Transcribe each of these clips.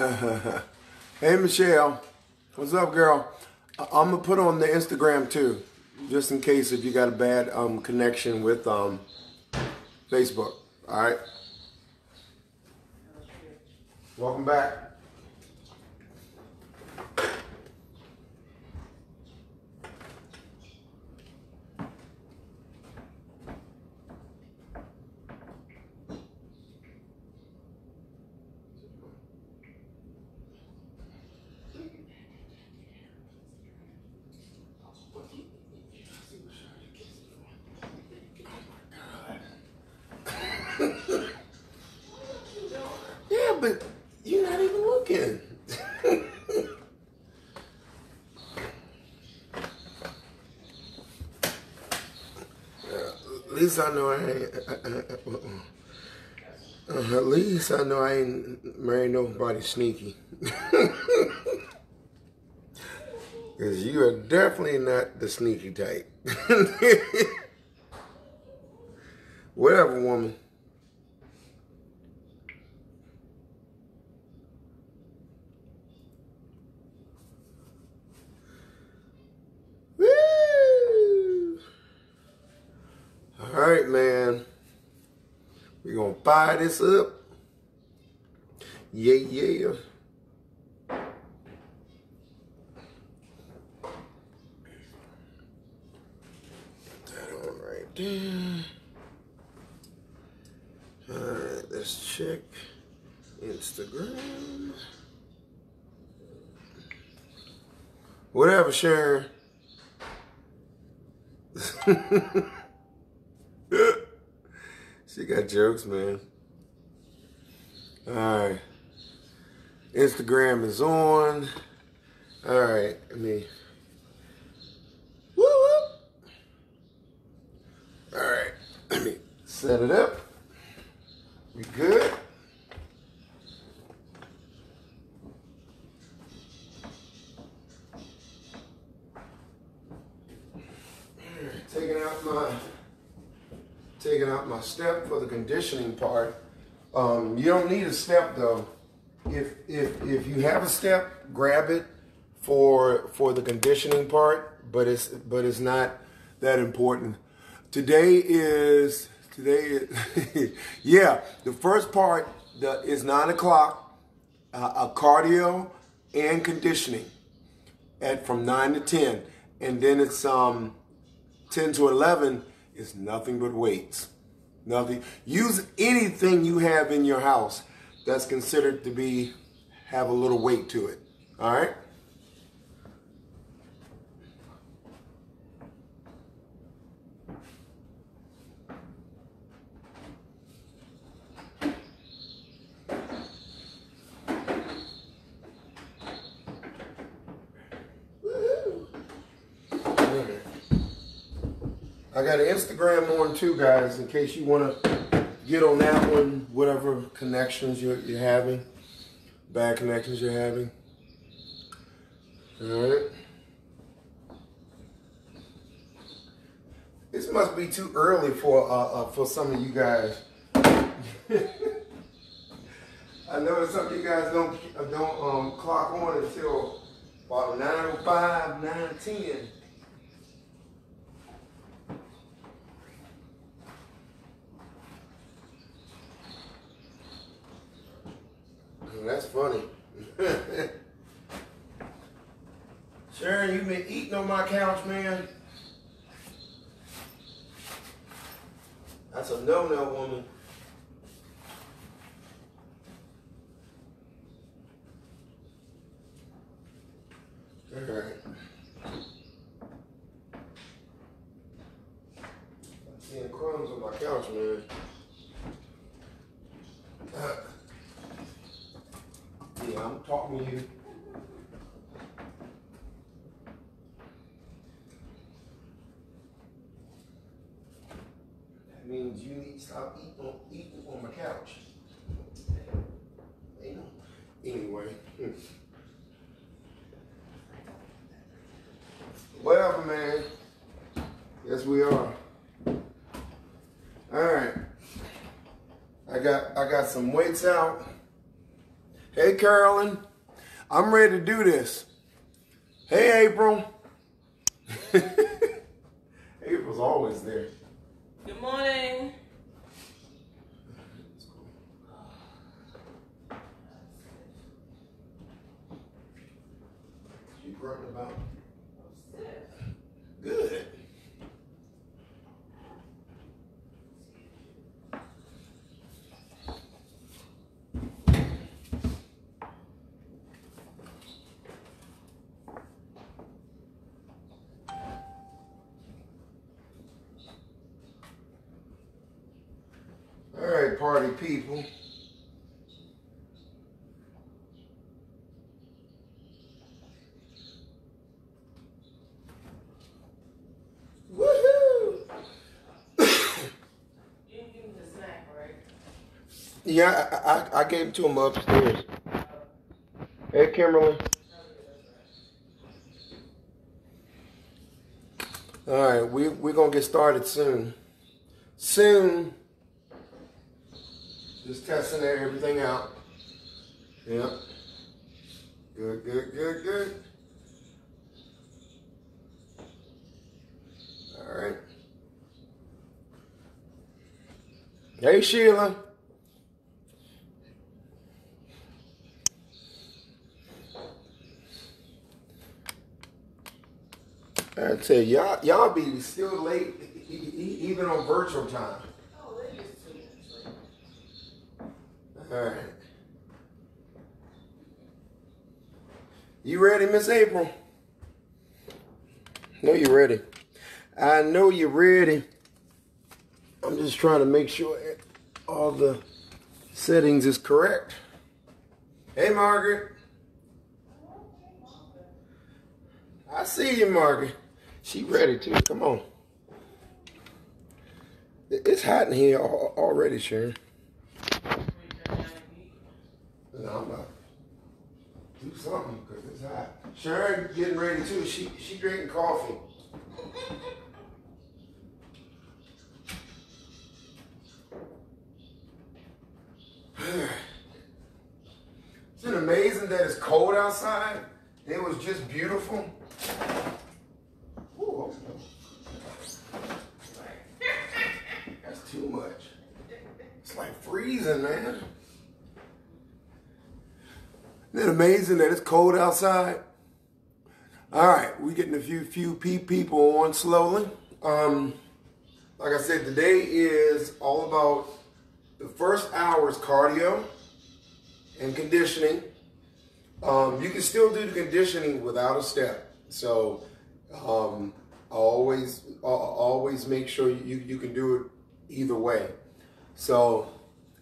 hey Michelle, what's up, girl? I- I'm gonna put on the Instagram too, just in case if you got a bad um, connection with um, Facebook. All right. Welcome back. Yeah, but you're not even looking. At least I know I ain't. Uh, uh, uh, at least I know I ain't married nobody sneaky. Because you are definitely not the sneaky type. Whatever, woman. Woo! All right, man. We're going to fire this up. Yeah, yeah. Put that on right there. All right, let's check Instagram. Whatever, Sharon. she got jokes, man. All right. Instagram on. All right, mean. Woo woo. All right, let me set it up. We good? taking out my taking out my step for the conditioning part. Um, you don't need a step though. If if you have a step, grab it for for the conditioning part, but it's but it's not that important. Today is today is, yeah, the first part the, is nine o'clock, uh, a cardio and conditioning at from nine to ten, and then it's um 10 to 11 is nothing but weights. Nothing. Use anything you have in your house that's considered to be have a little weight to it. All right? I got an Instagram on too, guys, in case you want to get on that one, whatever connections you're, you're having, bad connections you're having. All right. This must be too early for uh, uh, for some of you guys. I know some of you guys don't don't um, clock on until about 9.05, 9.10. Oh, That's funny. Sharon, you been eating on my couch, man? That's a no-no, woman. All right. I'm seeing crumbs on my couch, man. Uh, yeah, I'm talking to you. That stop eating on, my couch. You know. Anyway. Whatever, man. Yes, we are. All right. I got I got some weights out. Hey, Carolyn. I'm ready to do this. Hey, April. April's always there. Good morning. You grunting about? Good. All right, party people. Woohoo! You didn't give me the snack, right? Yeah, I, I, I gave it to him upstairs. Hey, Kimberly. All right, we, we're going to get started soon. Soon. Testing everything out. Yep. Good, good, good, good. All right. Hey, Sheila. I tell y'all, y'all be still late, even on virtual time. Oh, they just two minutes late. All right. You ready, Miss April? Know you ready. I know you're ready. I'm just trying to make sure all the settings is correct. Hey, Margaret. I see you, Margaret. She ready too. Come on. It's hot in here already, Sharon. No, I'm not. Do something because it's hot. Sharon getting ready too. She she drinking coffee. Isn't it amazing that it's cold outside? It was just beautiful. Ooh, that's too much. It's like freezing, man. Isn't it amazing that it's cold outside? All right, we getting a few few pe- people on slowly. Um, like I said, today is all about the first hour is cardio and conditioning. Um, you can still do the conditioning without a step. So um, always always make sure you, you can do it either way. So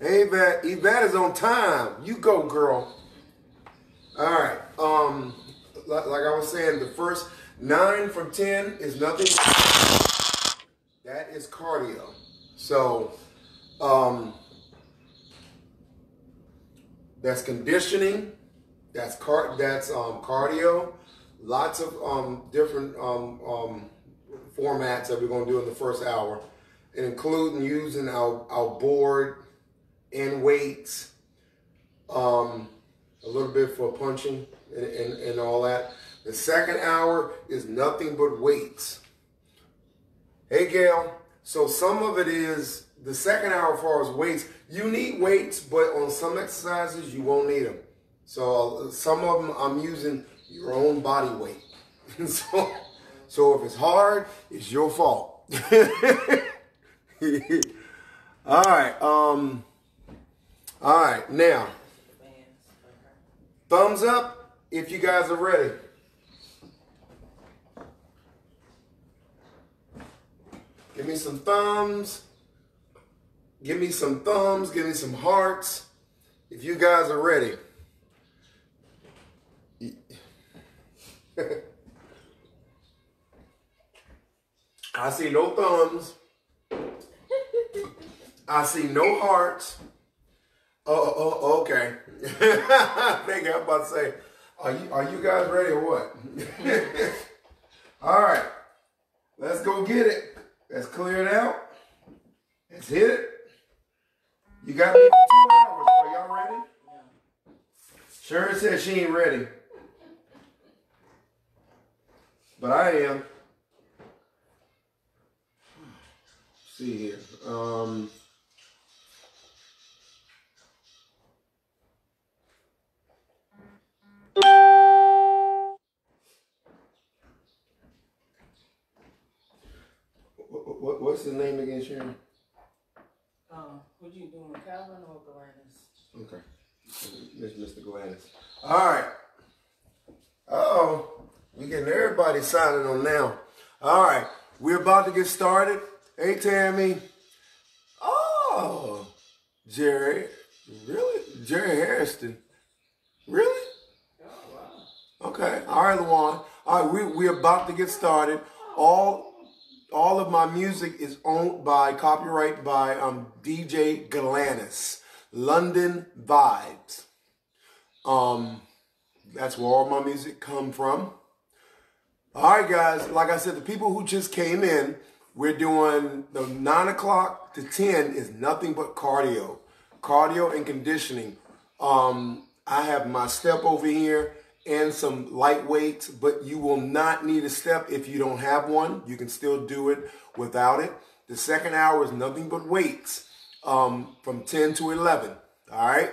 hey, Yvette, Yvette is on time. You go, girl. All right. Um, like, I was saying, the first nine from ten is nothing. That is cardio. So, um, that's conditioning. That's car. That's um, cardio. Lots of um, different um, um, formats that we're going to do in the first hour, and including using our, our board and weights. Um, a little bit for punching and, and, and all that. The second hour is nothing but weights. Hey, Gail. So some of it is the second hour as far as weights. You need weights, but on some exercises you won't need them. So some of them I'm using your own body weight. so, so if it's hard, it's your fault. all right. Um. All right. Now, thumbs up if you guys are ready. Give me some thumbs. Give me some thumbs. Give me some hearts. If you guys are ready. I see no thumbs. I see no hearts. Oh, oh, oh, okay. I think I'm about to say, are you are you guys ready or what? All right, let's go get it. Let's clear it out. Let's hit it. You got me for two hours. Are y'all ready? Sure said she ain't ready. But I am. see here. Um, what, what, what's the name again, Sharon? Um, what you doing, Calvin or Gladys? Okay. Miss Mr. Gladys. All right. Uh-oh. We getting everybody signing on now. All right. We're about to get started. Hey, Tammy. Oh, Jerry. Really? Jerry Harrison. Really? Oh, wow. Okay. All right, Luan. All right, we, we're about to get started. All all of my music is owned by, copyright by um, DJ Galanis, London Vibes. Um, that's where all my music come from. All right, guys. Like I said, the people who just came in, we're doing the nine o'clock to ten is nothing but cardio, cardio and conditioning. Um, I have my step over here and some light weights, but you will not need a step if you don't have one. You can still do it without it. The second hour is nothing but weights um, from 10 to 11. All right.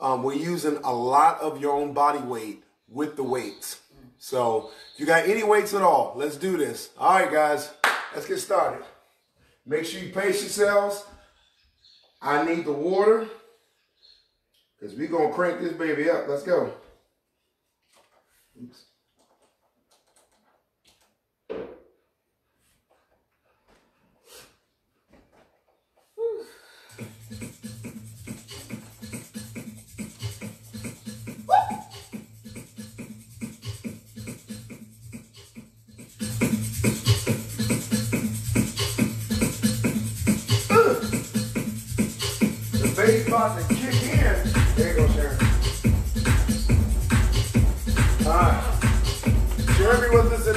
Um, we're using a lot of your own body weight with the weights. So if you got any weights at all, let's do this. All right, guys, let's get started. Make sure you pace yourselves. I need the water because we're going to crank this baby up. Let's go. Oops. The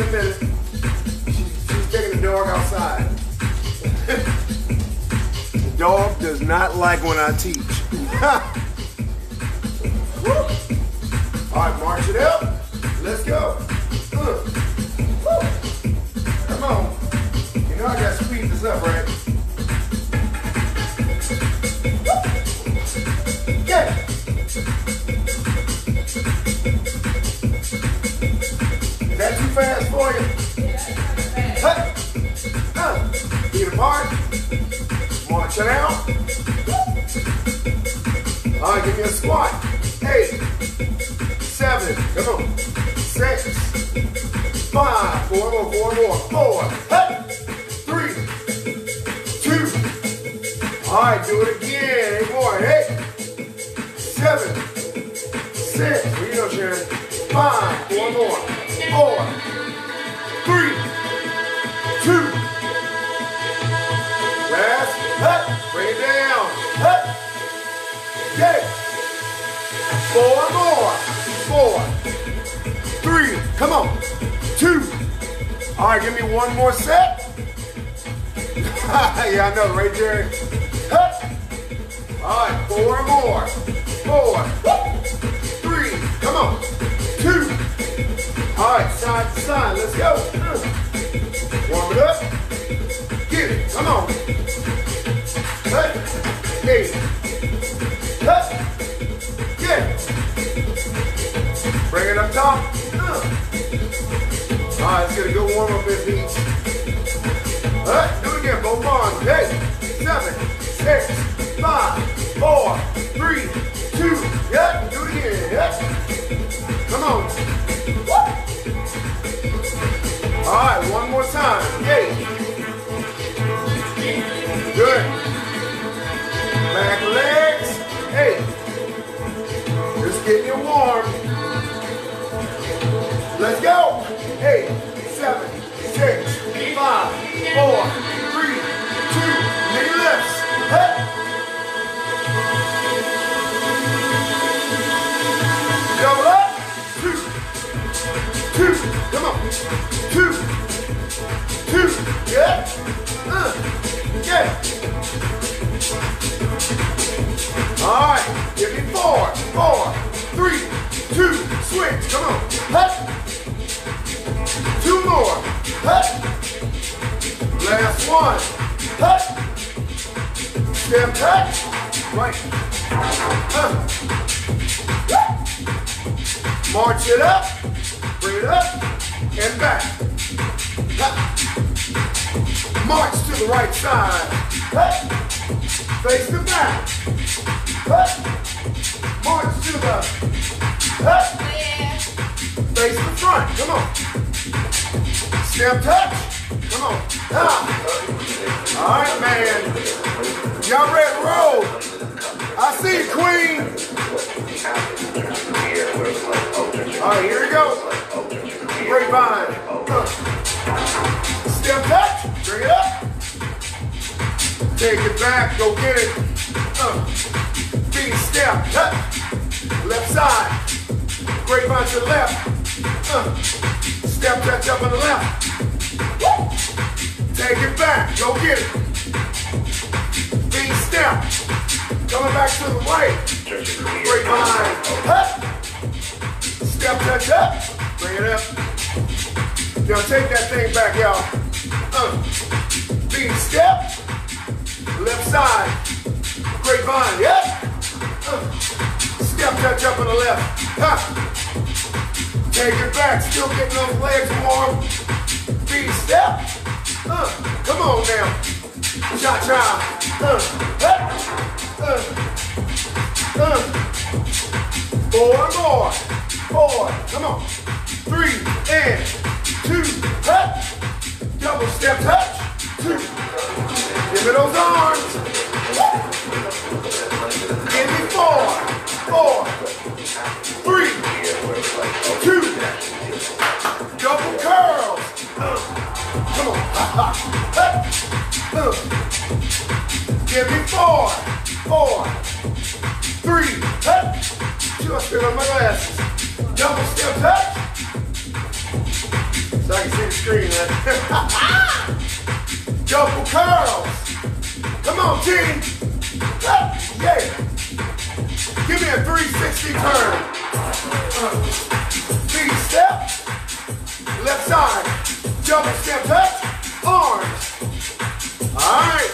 a minute. She's, taking the dog outside. the dog does not like when I teach. All right, march it up. Let's go. Come on. You know I got to speed this up, right? Apart. March it out. All right, give me a squat. Eight, seven, come on. Six, five, four more, four more, four, hey, three, two. All right, do it again. Eight more. Hey, seven, six. You go, Sharon? Five, four more, Four more. Four. Three. Come on. Two. All right, give me one more set. yeah, I know, right, Jerry? All right, four more. Four. Three. Come on. Two. All right, side to side. Let's go. All right, let's get a good warm up in these. All right, do it again. Both arms. Hey, seven, six, five, four, three, two. Yep, do it again. Yep. Come on. Woo. All right, one more time. Hey. Good. Back legs. Hey. Just getting you warm. Let's go. Eight, seven, six, five, four, three, two, knee lifts. Hey. Step touch up. Bring it up. Now take that thing back, y'all. Uh. V-step. Left side. great Grapevine. Yep. Uh. Step touch up on the left. Huh. Take it back. Still getting those legs warm. Feet step. Uh. Come on now. Cha-cha. Uh. Uh. Uh. Uh. Four more. Four. Come on. Three and two. Touch. Double step touch. Two. Give me those arms. Give me four. Four. Three. Two. Double curls. Come on. Uh. Give me four. Four. Three. Touch. Just spin on my glasses. Double step touch. So I can see the screen, man. Double curls. Come on. Ah, Yeah. Give me a 360 turn. Uh, step. Left side. Double step touch. Arms. All right.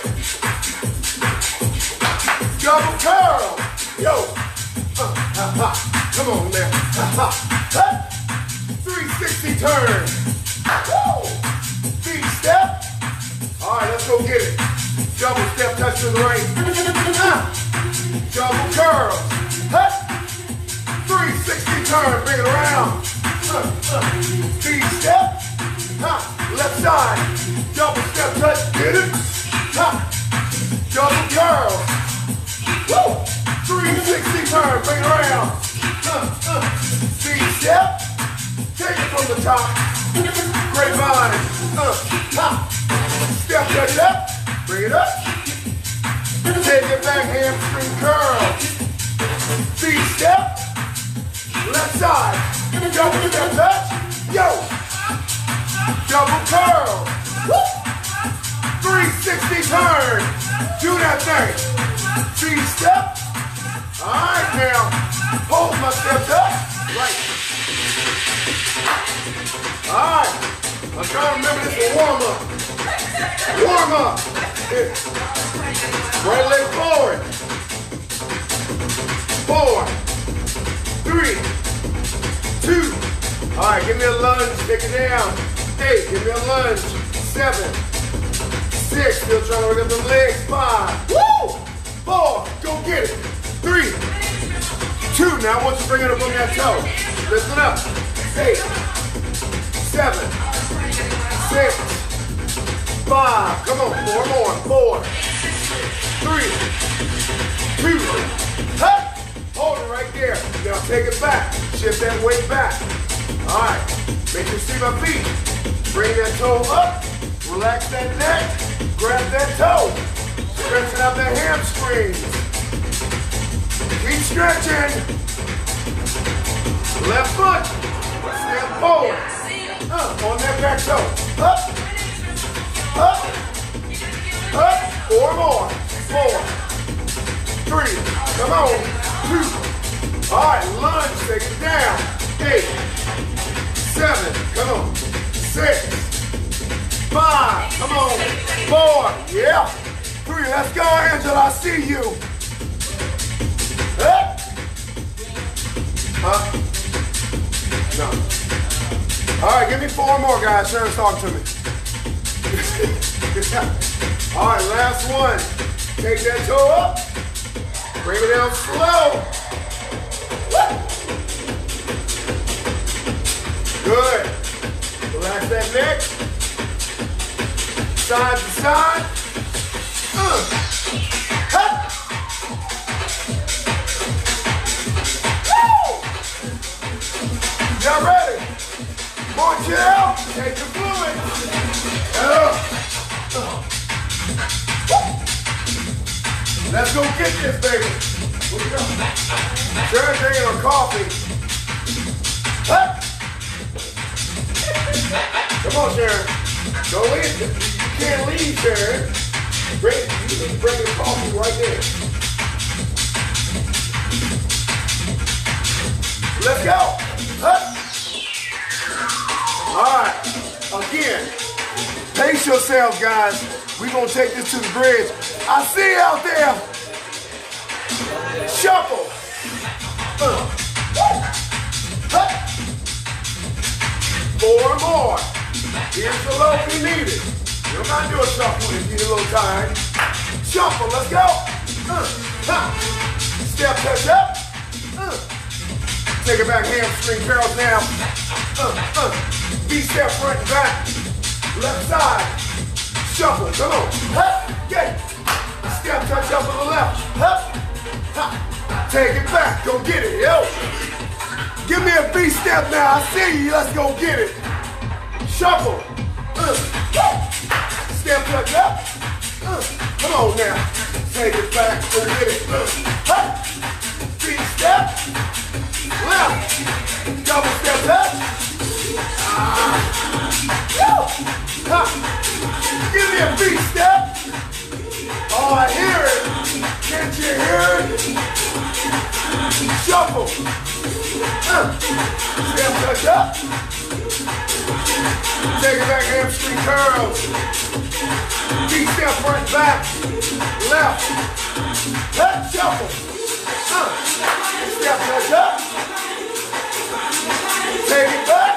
Double curl. Yo. Come on, man. Ha. Ha. 360 turn. Woo. Feet step. All right, let's go get it. Double step touch to the right. Ah. Double curl. Huh. 360 turn, bring it around. Uh, uh. Feet step. Huh. Left side. Double step touch, get it. Huh. Double curl. Woo. 360 turn, bring it around. Uh, uh. Feet step. Take it from the top. Grapevine. Uh, ha. Step touch up. Bring it up. Take it back, hamstring curl. Feet step. Left side. Double step touch. Yo. Double curl. Woo. 360 turn. Do that thing. Feet step. All right now. Hold my steps up. Right. All right. I'm trying to remember this for warm up. Warm up. Here. Right leg forward. Four. Three. Two. All right, give me a lunge. Take it down. Eight. Give me a lunge. Seven. Six. Still trying to work up the legs. Five. Woo! Four. Go get it. Three. Two. Now want you to bring it up on that toe. Lift it up. Eight. Seven. Six. Five. Come on. Four more. Four. Three. Two. Hold it right there. Now take it back. Shift that weight back. All right. Make you see my feet. Bring that toe up. Relax that neck. Grab that toe. Stretching out that hamstrings. Keep stretching. Left foot. Step forward. Uh, on that back toe. Up. Up. Up. Four more. Four. Three. Come on. Two. All right, lunge. Take it down. Eight. Seven. Come on. Six. Five. Come on. Four. Yeah. Three. Let's go, Angela. I see you. Huh? No. All right, give me four more, guys. Sharon's talking to me. All right, last one. Take that toe up. Bring it down slow. Good. Relax that neck. Side to side. Let's go get this, baby. Go. Drinking her coffee. Hup. Come on, Sharon. Don't leave. You can't leave, Sharon. Bring, you need bring your coffee right there. Let's go. Huh? All right. Again, pace yourselves, guys. We're going to take this to the bridge. I see you out there. Shuffle. Uh. Huh? Four more. Here's the low if you need it. You don't gotta do a shuffle if you need a little time. Shuffle, let's go. Uh, ha. Step, touch up. Uh. Take it back, hamstring curls now. Uh, uh. V-step front and back. Left side. Shuffle, come on. Yeah. Step, touch up on the left. Hup, ha. Take it back, go get it, yo. Give me a V-step now. I see you. Let's go get it. Shuffle. Uh, step touch up. Uh, come on now. Take it back. Go get it. Uh. B step. Left. Double step touch. Ah. Woo. Ha. Give me a B step. Oh, I hear it. Can't you hear it? Shuffle. Uh, step touch up. Take it back, hamstring curls. V-step front back. Left. Left shuffle. Uh, step touch up. Take it back.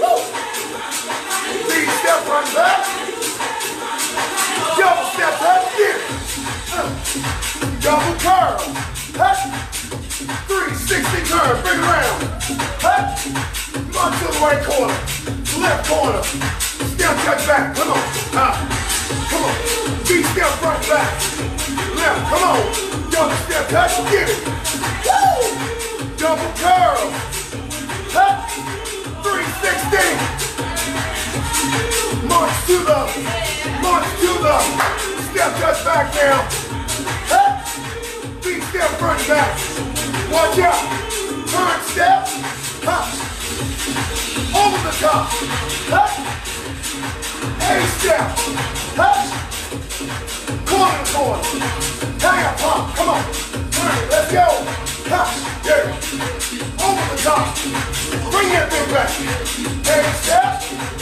Woo. Feet step front back. Double step it. Uh, double curl. Touch. 360 turn, bring it around. Huh? Come to the right corner. Left corner. Step touch back. Come on. Ah. Come on. V-step front back. Left. Come on. Double step touch. Get it. Woo! Double curl. Huh? 360. March to the. March to the. Step touch back now. Huh? Feet step front back. Watch out. Turn step. Huh. Over the top. Huh. A step. Huh. Corner to corner. Hang up, pump. Come on. Turn it. Let's go. Huh. There. Over the top. Bring that thing back. A step.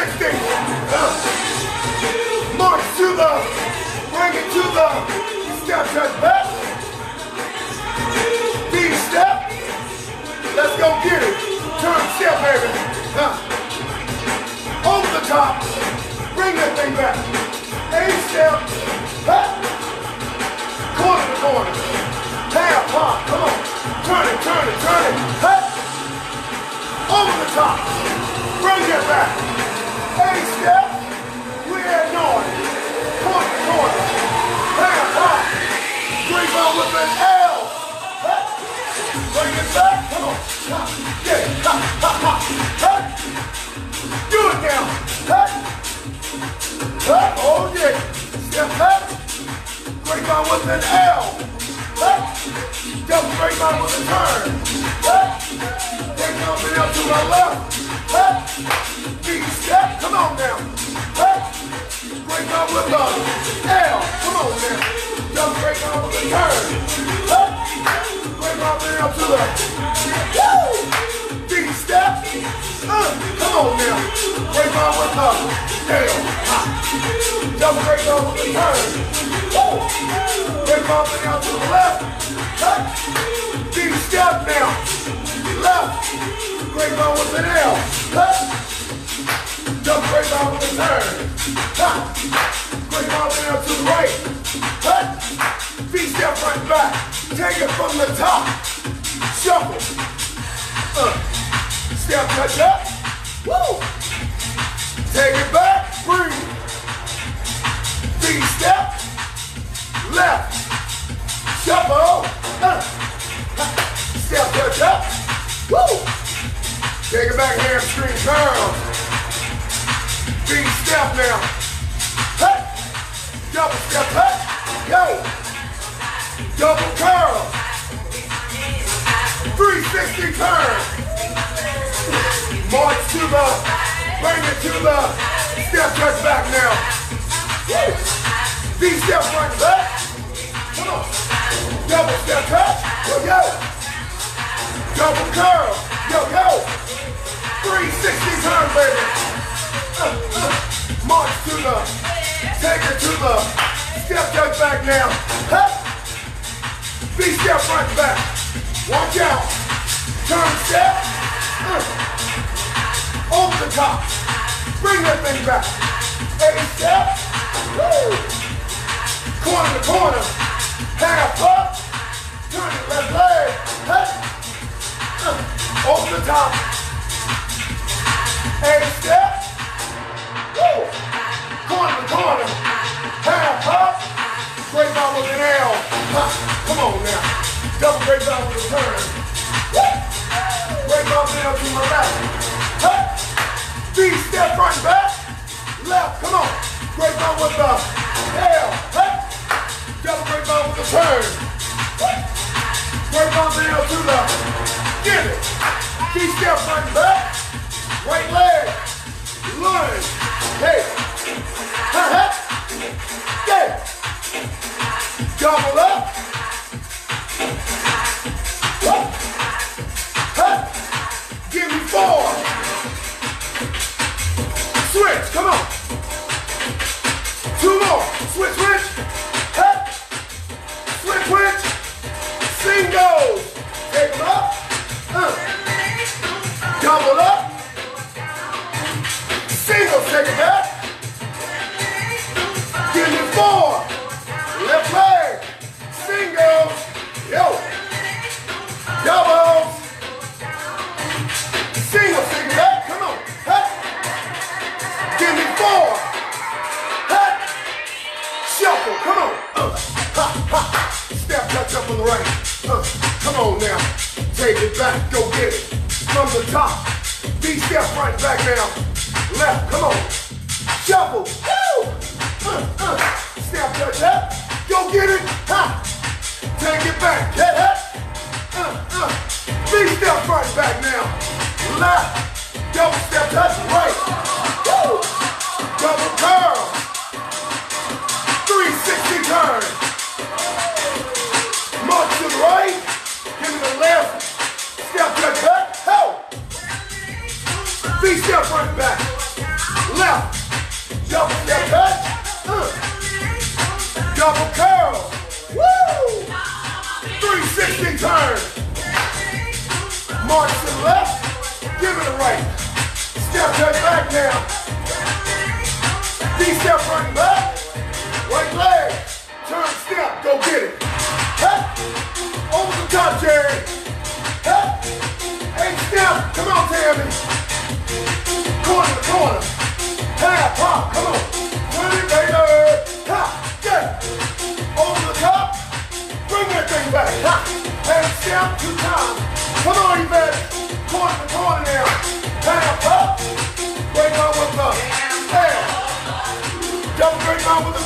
360. Uh. March to the, bring it to the step touch back. V-step. Let's go get it. Turn step, baby. Huh. Over the top. Bring that thing back. A step. Huh. Corner to corner. Half pop. Come on. Turn it, turn it, turn it. Huh. Over the top. Bring that back. Bring on with an L. Bring it back. Come on. Yeah. Ha, ha, ha. Huh. Do it now. Huh. Huh. Oh, yeah. step up. Grapevine with an L. Up. Double grapevine with a turn. Up. Then coming up to my left. Up. B step. Come on now. Up. Grapevine with a L. Come on now. Double grapevine with a turn. Up. Grapevine up to the Woo! B step. Uh, come on now. Grapevine with a L. Ha. Double grapevine with a turn. Woo! Grapevine out to the left. Up. B step now. Left. Grapevine with an L. Up. Double grapevine with a turn. Ha. Grapevine out to the right. Up. B step right back. Take it from the top. Shuffle. Uh. Step touch up. Woo. Take it back. Breathe. B step. Left. Shuffle. Uh. Step touch up. Woo. Take it back. Hamstring curl. B step now. Double step. Hey. Yo. Double curl. 360 turn. March to the, bring it to the, step touch back now. Woo. V-step front back. Come on. Double step touch. Yo, yo. Double curl. Yo, yo. 360 turn, baby. March to the, take it to the, step touch back now. Huh. B step front back. Watch out. Turn step. Uh. Over the top. Bring that thing back. A step. Woo. Corner to corner. Half up. Turn it left leg. Hey. Uh. Over the top. A step. Corner to corner. Half up. Grapevine with an L. Huh. Come on now. Double grapevine with a turn. Grapevine down to my left. Hey. B step front back. Left. Come on. Grapevine with the L. Hey. Double grapevine with a turn. Grapevine down to the. Get it. V-step front and back. Right leg. Lunge. Hey. Ha. Yeah. Double up. Four. Switch, come on. Two more. Switch, switch. Huh. Switch, switch. Single. Take them up. Uh. Double up. Single, take it back. Give me four. Left leg. Single. Yo. Double. Single, single back. Come on. Huh. Give me four. Huh. Shuffle. Come on. Uh. Ha, ha. Step touch up on the right. Uh. Come on now. Take it back. Go get it. From the top. V-step right back now. Left. Come on. Shuffle. Woo. Uh, uh. Step touch up. Go get it. Ha. Take it back. Head up. Uh, uh. B step front back now. Left. Double step touch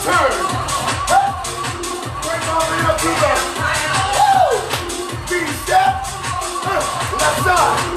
grapevine with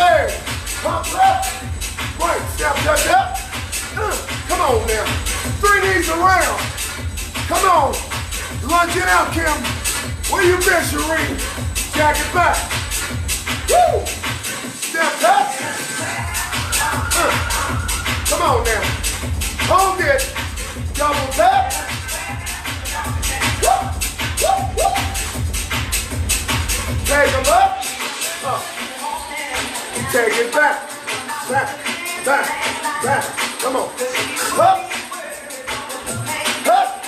Leg. Pump left. Right. Step touch up. Uh. Come on now. Three knees around. Come on. Lunge it out, Kim. Where you been, Shereen? Jack it back. Woo! Step touch. Uh. Come on now. Hold it. Double tap. Woo! Woo! Woo! Take them up. Take it back. Back. Back. Back. Come on. Up. Up.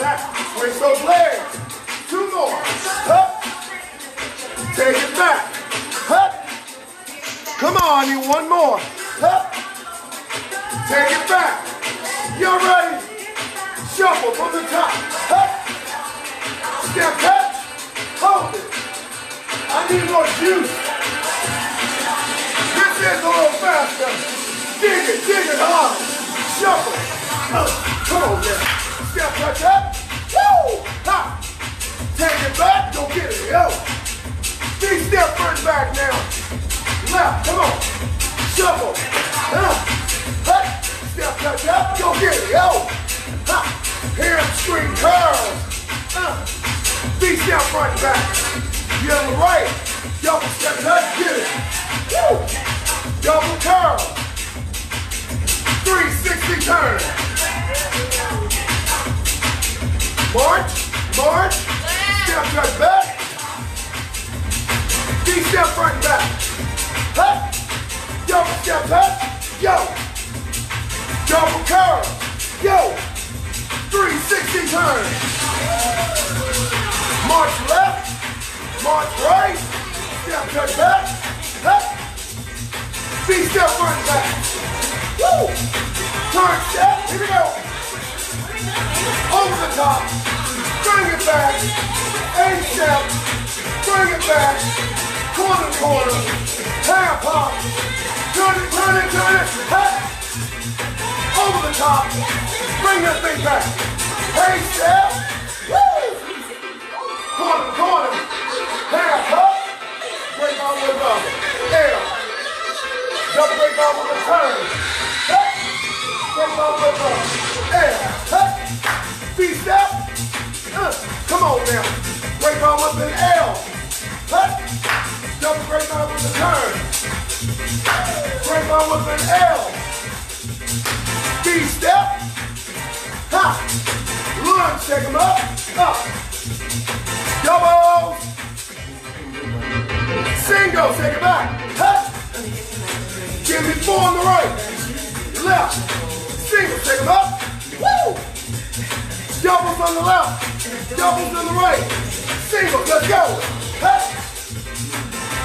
Back. Switch those legs. Two more. Up. Take it back. Up. Come on, I need one more. Up. Take it back. You're ready. Shuffle from the top. Up. Step touch. Hold it. I need more juice. Faster. Dig it, dig it hard. Shuffle. Uh, come on now. Step touch up. Woo! Ha! Take it back. Go get it. Yo. Big step front back now. Left. Come on. Shuffle. Uh, hey. Step touch up. Go get it. Yo. Ha! Hamstring curls. Uh, big step front back. Yellow right. Double step touch. Get it. Woo! Double curl. 360 turn. March, march. Step touch back. V step front and back. Hey. Double step touch. Yo. Double curl. Yo, 360 turn. March left, march right, step touch back. V-step front back. Woo! Turn step, here we go. Over the top, bring it back, eight step, bring it back, corner corner, half hop, turn it, turn it, turn it, hey! Over the top, bring that thing back, eight step, woo! Corner corner, half double break out with a turn, hey! Break with a L, hey! V-step, uh, come on now, break out with an L! Double break out with a turn, break out with an L, V-step, ha! Lunge, take him up, up, double, single, take it back, hey! Give me four on the right, left, single, take him up, woo! Doubles on the left, doubles on the right, single, let's go, hey!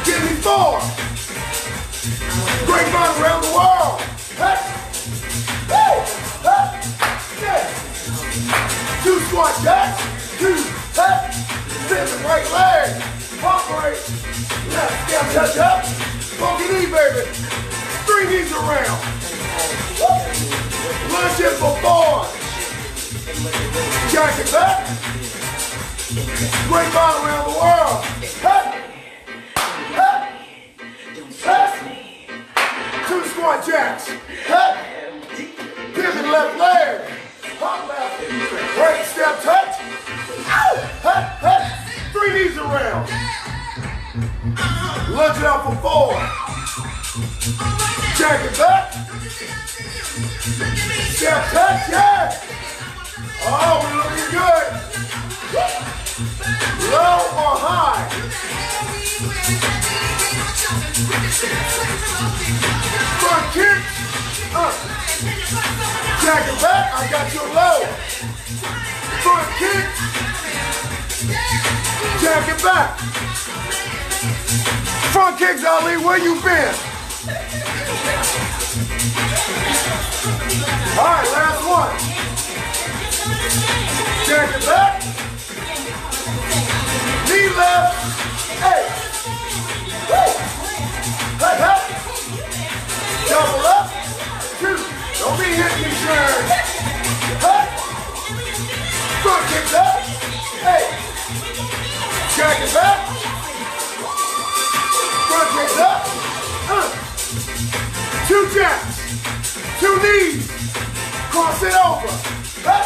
Give me four, great run around the world, hey! Woo! Hey! Yeah! Two squat jacks, two, hey! Flip the right leg, pump right, left, down, touch up, funky knee, baby, three knees around, lunge in for four, jack it back, great run around the world, hey! Hey! Hey! Two squat jacks, hey! Pivot left leg. Right step touch. Hey, hey. Three knees around. Lunge it out for four. Jack it back. Step touch, yeah. Oh, we're looking good. Low or high. Front kick. Uh. Jack it back, I got you low. Front kick. Jack it back. Front kicks, Ali, where you been? All right, last one. Jack it back. Knee left. Hey. Woo. Hey, hey. Double up. Two. Don't be hitting me, Sharon. Hey. Front kick up. Hey. Jack it back. Front kick up. Uh. Two jacks. Two knees. Cross it over. Hey.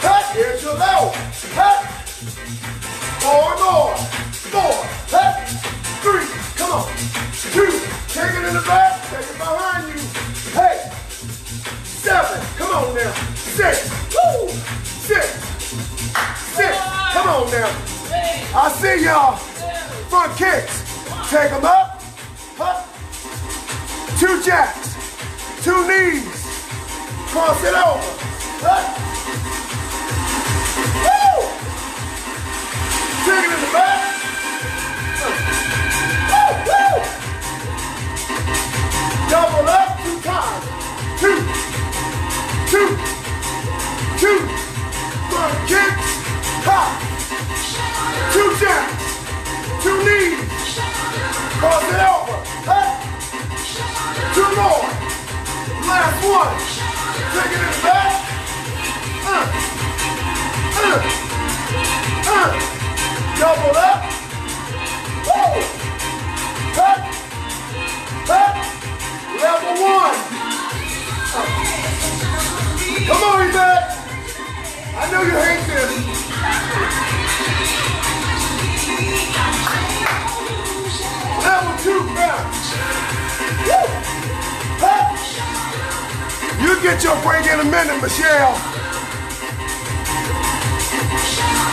Hey. Here's your low. Hey. Four more. Four. Hey. Three. Come on. Two. Take it in the back. Take it behind you. Hey. Seven. Come on now. Six. Woo. Six. Six. Come on now. I see y'all. Front kicks. Take them up. Up. Two jacks. Two knees. Cross it over. Up. Woo. Take it in the back. Woo, woo. Double up two times. Two. Two. Two. Front kicks. Ha. Two jacks. Two knees. Cross it over. Ha. Two more. Last one. Back. Uh. Uh. Uh. Double up. Cut. Cut. Level one. Uh. Come on. I know you hate this. Level two bounce. Woo. You get your break in a minute, Michelle.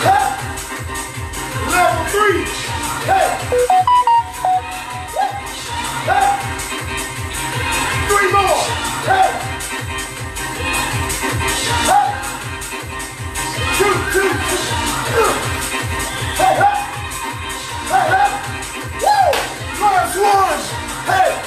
Hey. Level three. Hey. Hey. Three more. Hey. Hey. Two, two, two. Hey, hey. Hey, hey. Woo! Last one. Hey.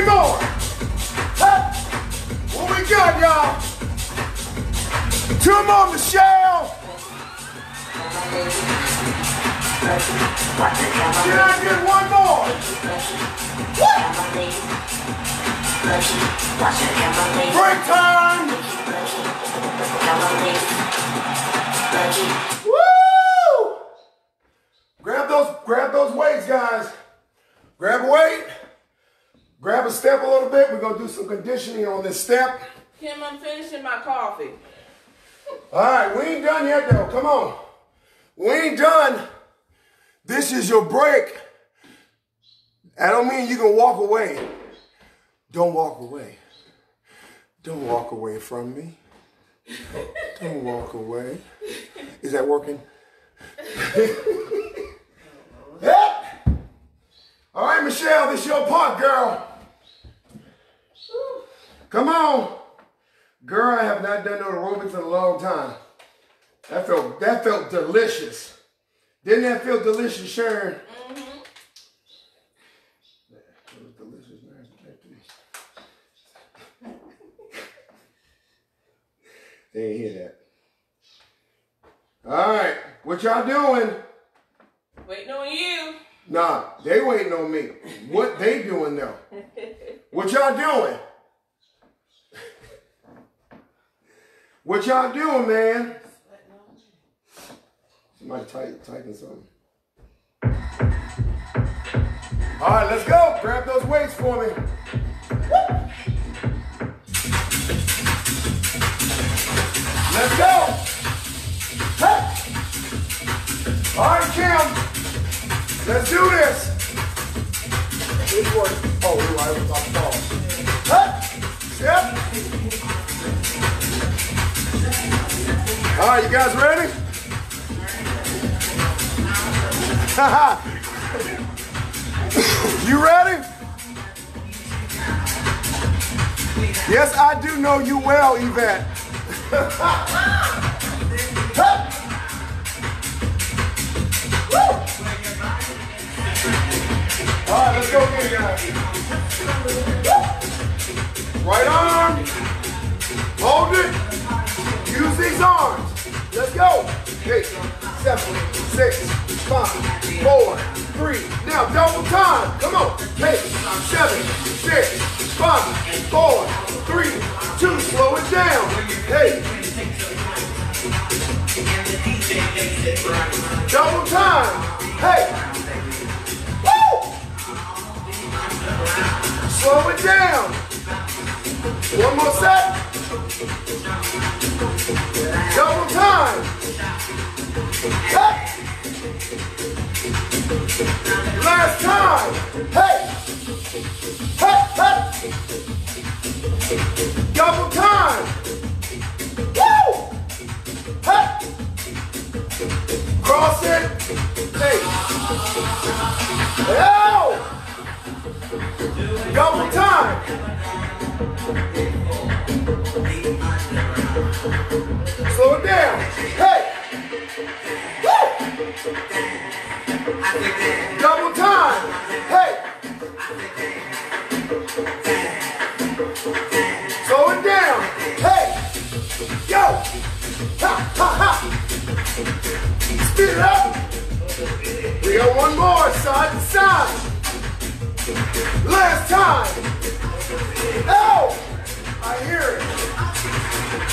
Three more. Hey. What we got, y'all? Two more, Michelle. Can I get one more? What? Break time. Woo! Grab those, grab those weights, guys. Grab a weight. Grab a step a little bit. We're gonna do some conditioning on this step. Kim, I'm finishing my coffee. All right, we ain't done yet though. Come on. We ain't done. This is your break. I don't mean you can walk away. Don't walk away. Don't walk away from me. Don't walk away. Is that working? yeah. All right, Michelle, this your part, girl. Come on. Girl, I have not done no aerobics in a long time. That felt that felt delicious. Didn't that feel delicious, Sharon? Mm-hmm. Delicious, man. They ain't hear that. All right, what y'all doing? Waiting on you. Nah, they waiting on me. What they doing though? What y'all doing? What y'all doing, man? Somebody type, typing something. All right, let's go. Grab those weights for me. Let's go. Hey. All right, Kim. Let's do this. Which one? Oh, you're right. Was off the ball. Hey. Step. All right, you guys ready? you ready? Yes, I do know you well, Yvette. All right, let's go again, guys. Right arm. Hold it. Use these arms. Let's go. Eight, seven, six, five, four, three. Now double time. Come on. Eight, seven, six, five, four, three, two. Slow it down. Hey. Double time. Hey. Woo! Slow it down. One more set. Double time. Hey. Last time. Hey. Hey, hey. Double time. Woo! Hey. Cross it. Hey. Ow! Double time. Down. Hey. Woo! Double time. Hey. Slow down. Hey. Yo. Ha, ha, ha. Speed it up. We got one more side to side. Last time. Oh, I hear it.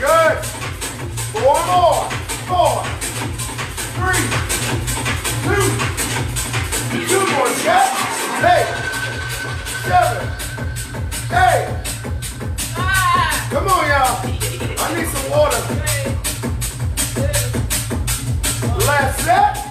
Good. Four more. Four. Three. Two. Two more. Check. Eight. Seven. Eight. Five. Come on, y'all. I need some water. Last set.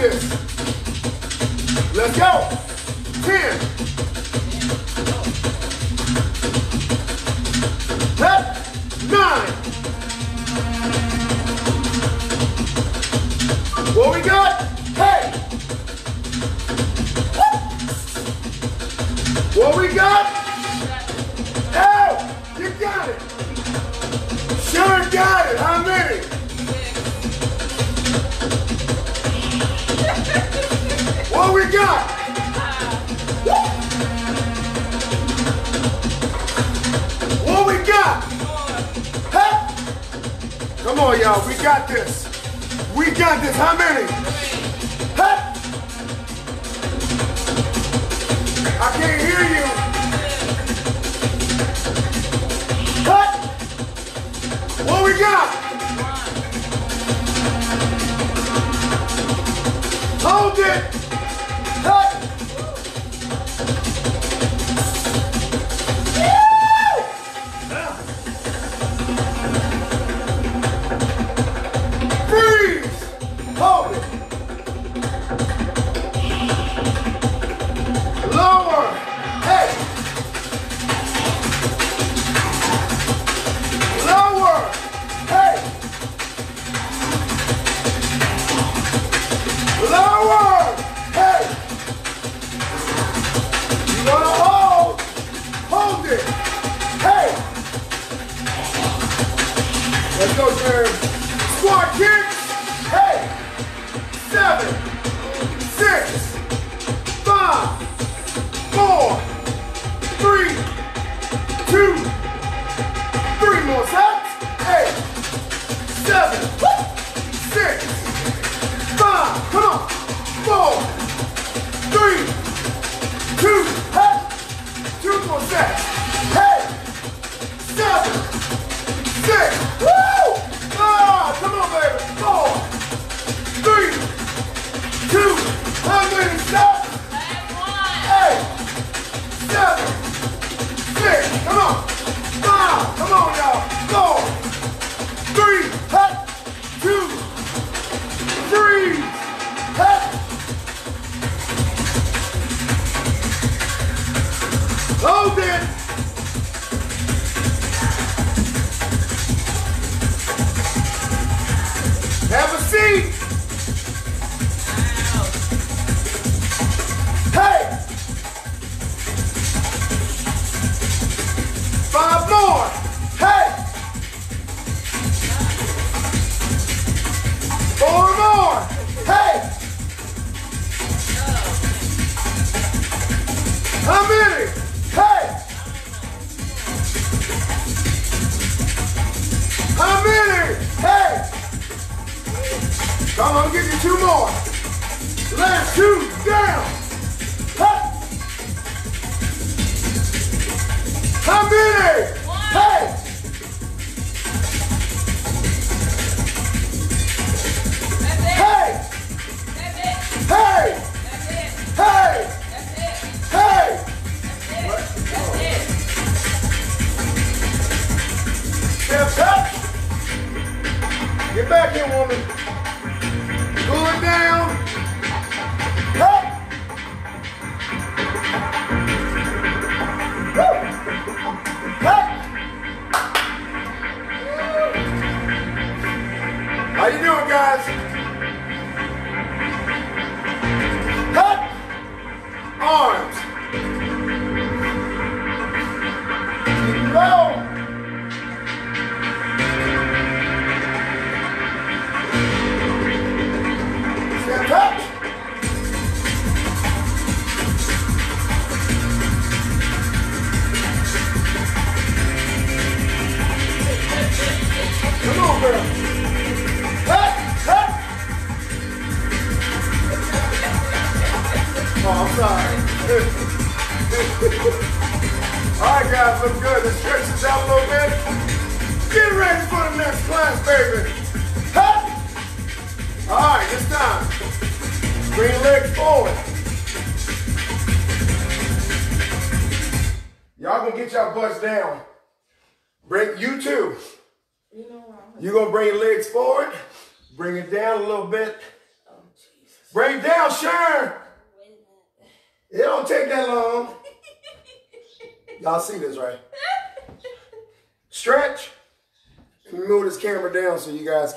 This.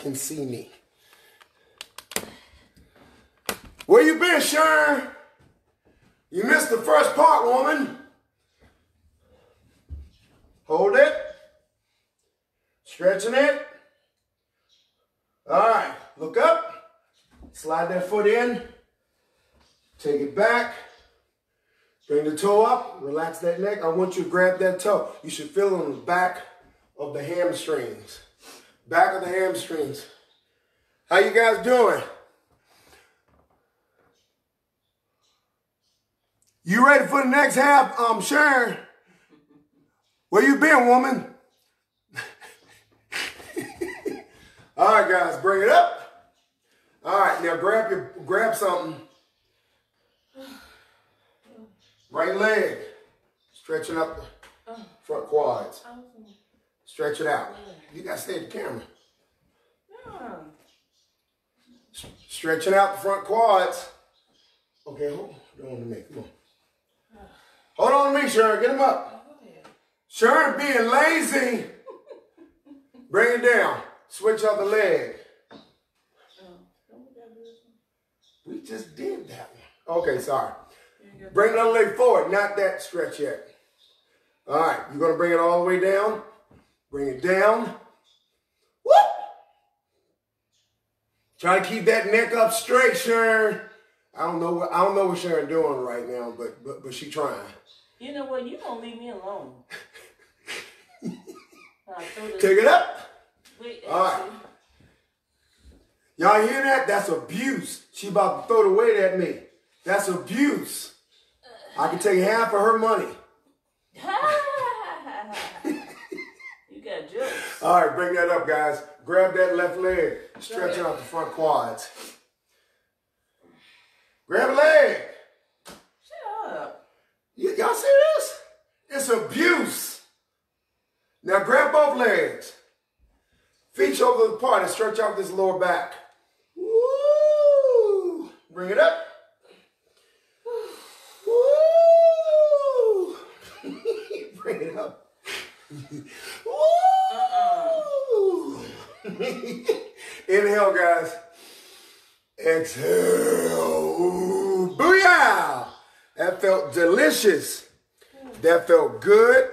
Can see me. Where you been, Sharon? You missed the first part, woman. Hold it. Stretching it. All right, look up. Slide that foot in. Take it back. Bring the toe up. Relax that neck. I want you to grab that toe. You should feel it on the back of the hamstrings. Back of the hamstrings. How you guys doing? You ready for the next half? Um, Sharon. Where you been, woman? All right, guys, bring it up. All right, now grab your grab something. Right leg, stretching up the front quads. I was in- Stretch it out. You gotta stay at the camera. Yeah. Stretching out the front quads. Okay, hold on. To make. Come on. Hold on to me, Sharon. Get him up. Sharon being lazy. Bring it down. Switch out the leg. We gotta do this one? We just did that one. Okay, sorry. Got- Bring another leg forward. Not that stretch yet. All right, you're gonna bring it all the way down. Bring it down. Whoop! Try to keep that neck up straight, Sharon. I don't know what I don't know what Sharon doing right now, but but but she trying. You know what? You don't leave me alone. I'll throw this- Take it up. Wait, All right. Y'all hear that? That's abuse. She about to throw the weight at me. That's abuse. I can take half of her money. you got jokes. All right, bring that up, guys. Grab that left leg, stretching out the front quads. Grab a leg. Shut up. Y'all see this? It's abuse. Now grab both legs. Feet over apart and stretch out this lower back. Woo! Bring it up. Woo! Bring it up. Inhale, guys. Exhale. Booyah! That felt delicious. That felt good.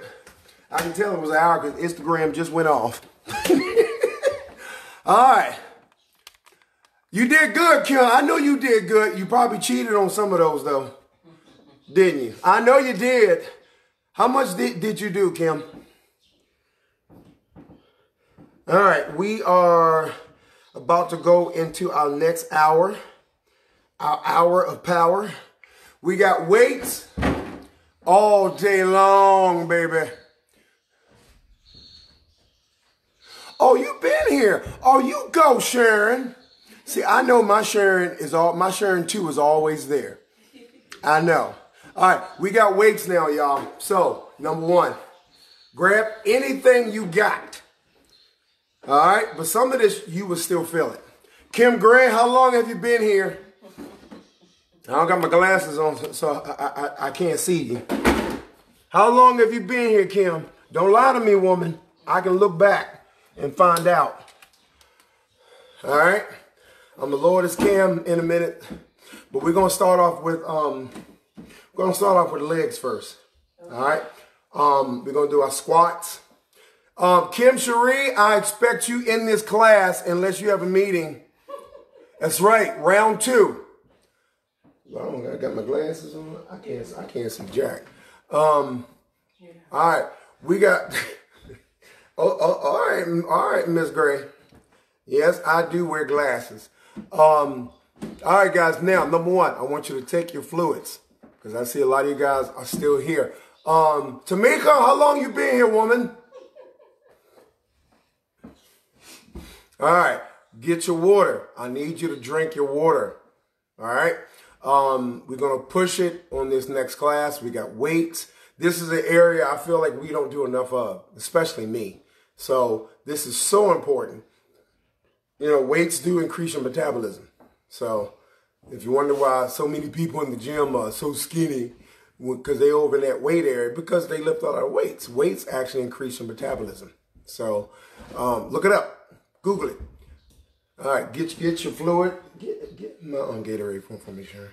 I can tell it was an hour because Instagram just went off. All right. You did good, Kim. I know you did good. You probably cheated on some of those, though. Didn't you? I know you did. How much did, did you do, Kim? All right, we are about to go into our next hour, our hour of power. We got weights all day long, baby. Oh, you been here. Oh, you go, Sharon. See, I know my Sharon is all my Sharon too is always there. I know. All right, we got weights now, y'all. So, number one, grab anything you got. All right, but some of this you will still feel it. Kim Gray, how long have you been here? I don't got my glasses on, so I, I, I can't see you. How long have you been here, Kim? Don't lie to me, woman. I can look back and find out. All right, I'm the Lord is Cam in a minute, but we're gonna start off with um, we're gonna start off with legs first. All right, um, we're gonna do our squats. Um, Kim Cherie, I expect you in this class unless you have a meeting. That's right, round two. I don't I got my glasses on. I can't I can't see Jack. Um, all right, we got. oh, oh, all right, all right, Miss Gray. Yes, I do wear glasses. Um, all right, guys. Now, number one, I want you to take your fluids because I see a lot of you guys are still here. Um, Tamika, how long you been here, woman? All right, get your water. I need you to drink your water. All right. Um, we're gonna push it on this next class. We got weights. This is an area I feel like we don't do enough of, especially me. So this is so important. You know, weights do increase your metabolism. So if you wonder why so many people in the gym are so skinny, because they over in that weight area, because they lift a lot of weights. Weights actually increase your metabolism. So um, look it up. Google it. All right, get get your fluid. Get get my own Gatorade from for me, Sharon.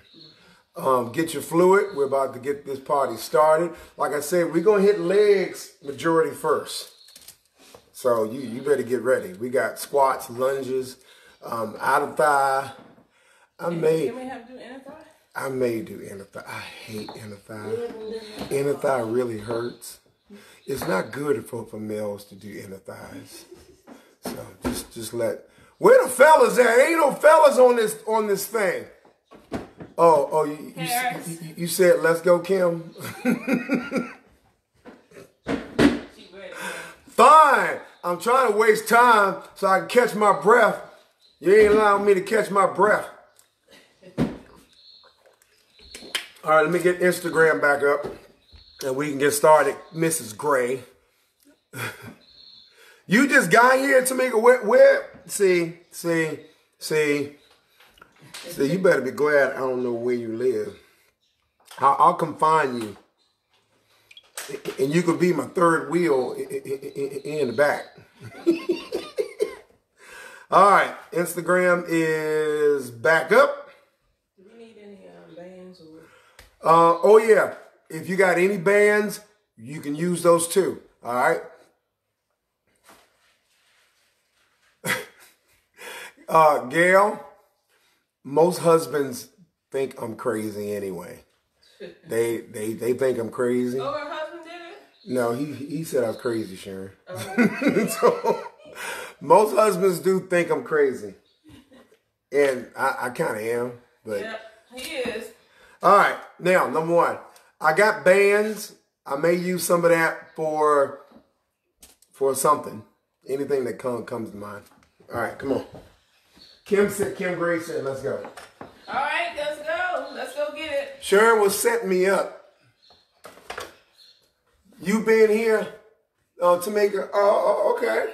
Um, get your fluid. We're about to get this party started. Like I said, we're gonna hit legs majority first. So you you better get ready. We got squats, lunges, um, out of thigh. I may Can we have to do anything? I may do inner thigh. I hate inner thigh. Inner thigh really hurts. It's not good for, for males to do inner thighs. So just just let where the fellas at? Ain't no fellas on this on this thing. Oh oh you you, you, you said let's go Kim. Fine. I'm trying to waste time so I can catch my breath. You ain't allowing me to catch my breath. All right, let me get Instagram back up and we can get started. Mrs. Gray. you just got here to make a where, where? See, see, see. See, you better be glad I don't know where you live. I'll, I'll confine you and you could be my third wheel in the back. All right, Instagram is back up. Do we need any um, bands or? Uh, oh yeah, if you got any bands, you can use those too. All right. Uh, Gail, most husbands think I'm crazy anyway. They they they think I'm crazy. Oh, her husband did it. No, he he said I was crazy, Sharon. so most husbands do think I'm crazy, and I, I kind of am. But Yep, he is. all right, now number one, I got bands. I may use some of that for for something, anything that come, comes to mind. All right, come on. Kim said, Kim Gray said, let's go. All right, let's go. Let's go get it. Sharon was setting me up. You been here uh, to make a, oh, oh, okay.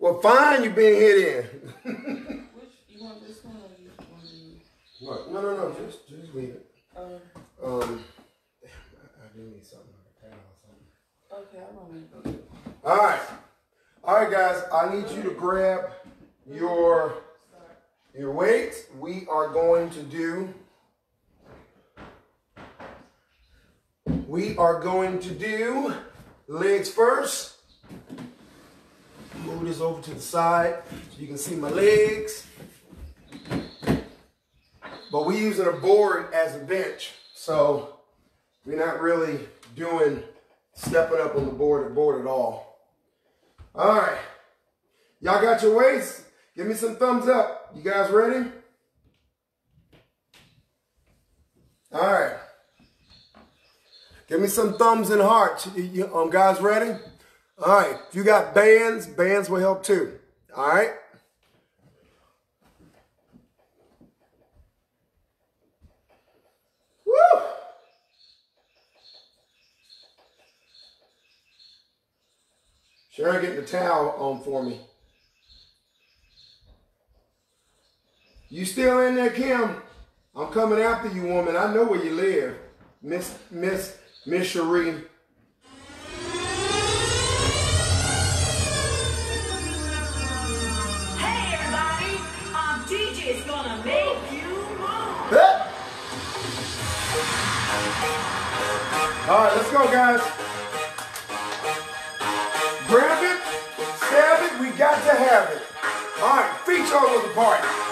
Well, fine, you been here then. Which you want this one or you want to? what? No, no, no, just, just leave it. Um, Um, I, I do need something like a towel or something. okay, I'm gonna go. get it. All right. All right, guys, I need you to grab your, your weight, we are going to do, we are going to do legs first. Move this over to the side so you can see my legs. But we're using a board as a bench. So we're not really doing stepping up on the board or board at all. All right. Y'all got your weights? Give me some thumbs up. You guys ready? All right. Give me some thumbs and hearts. You, um, guys ready? All right. If you got bands, bands will help too. All right. Sharon, getting the towel on for me. You still in there, Kim? I'm coming after you, woman. I know where you live. Miss, Miss, Miss Cherie. All right, let's go, guys. Grab it, stab it, we got to have it. All right, feet over the party.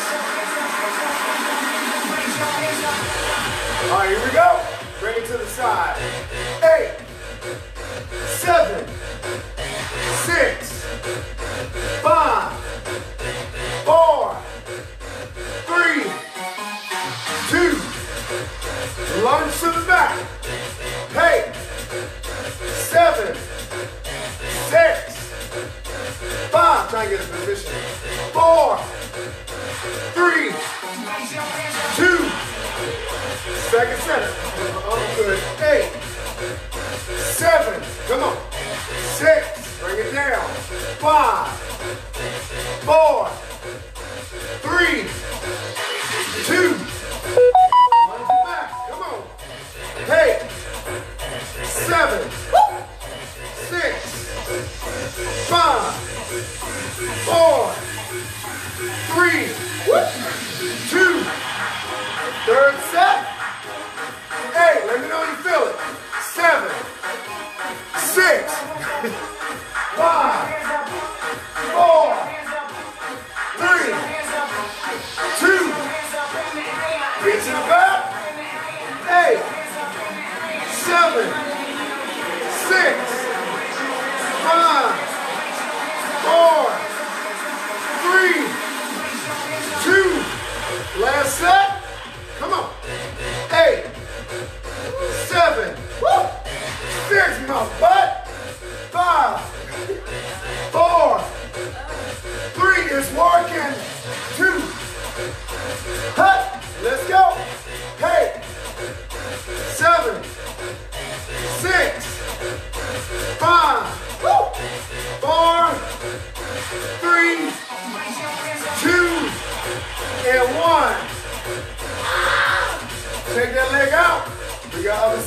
All right, here we go. Bring it to the side. Eight, seven, six, five, like I said,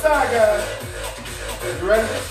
side, guys. You ready?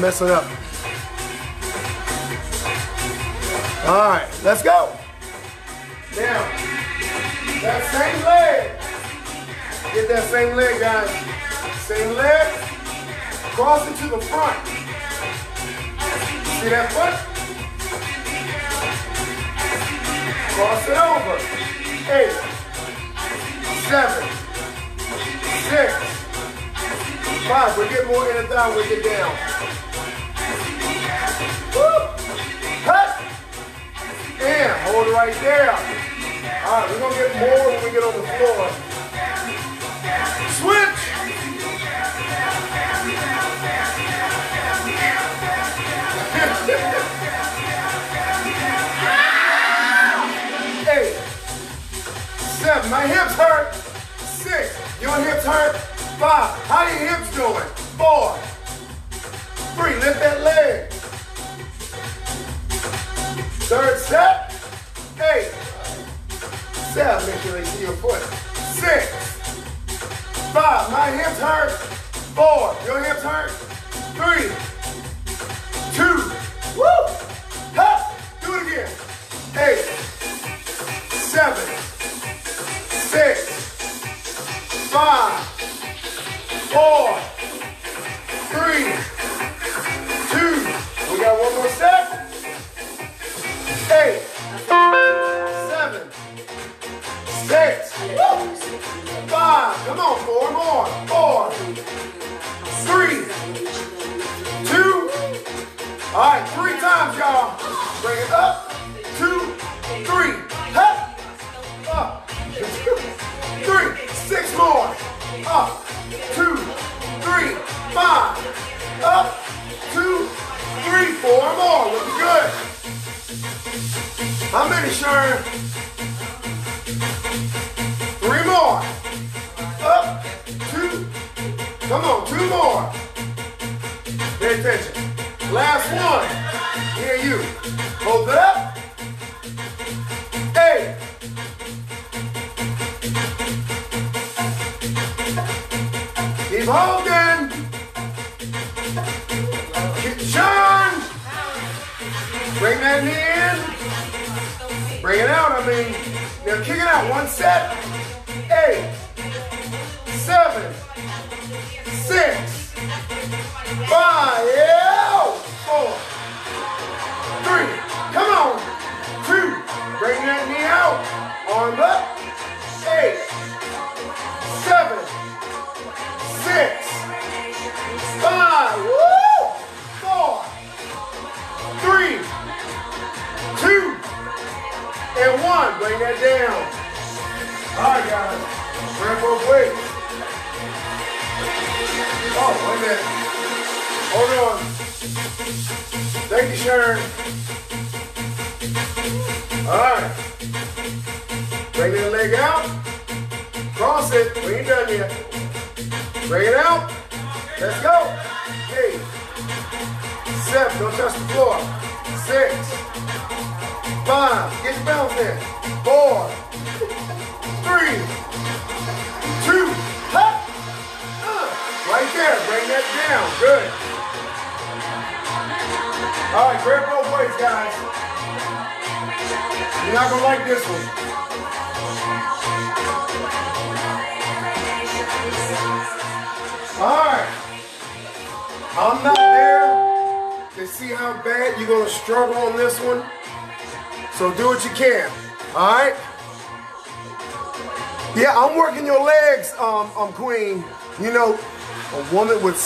mess it up. My hips hurt. Six. Your hips hurt. Five. How your hips doing? Four. Three. Lift that leg. Third set. Eight. Seven. Make sure they see your foot. Six. Five. My hips hurt. Four. Your hips hurt. Three.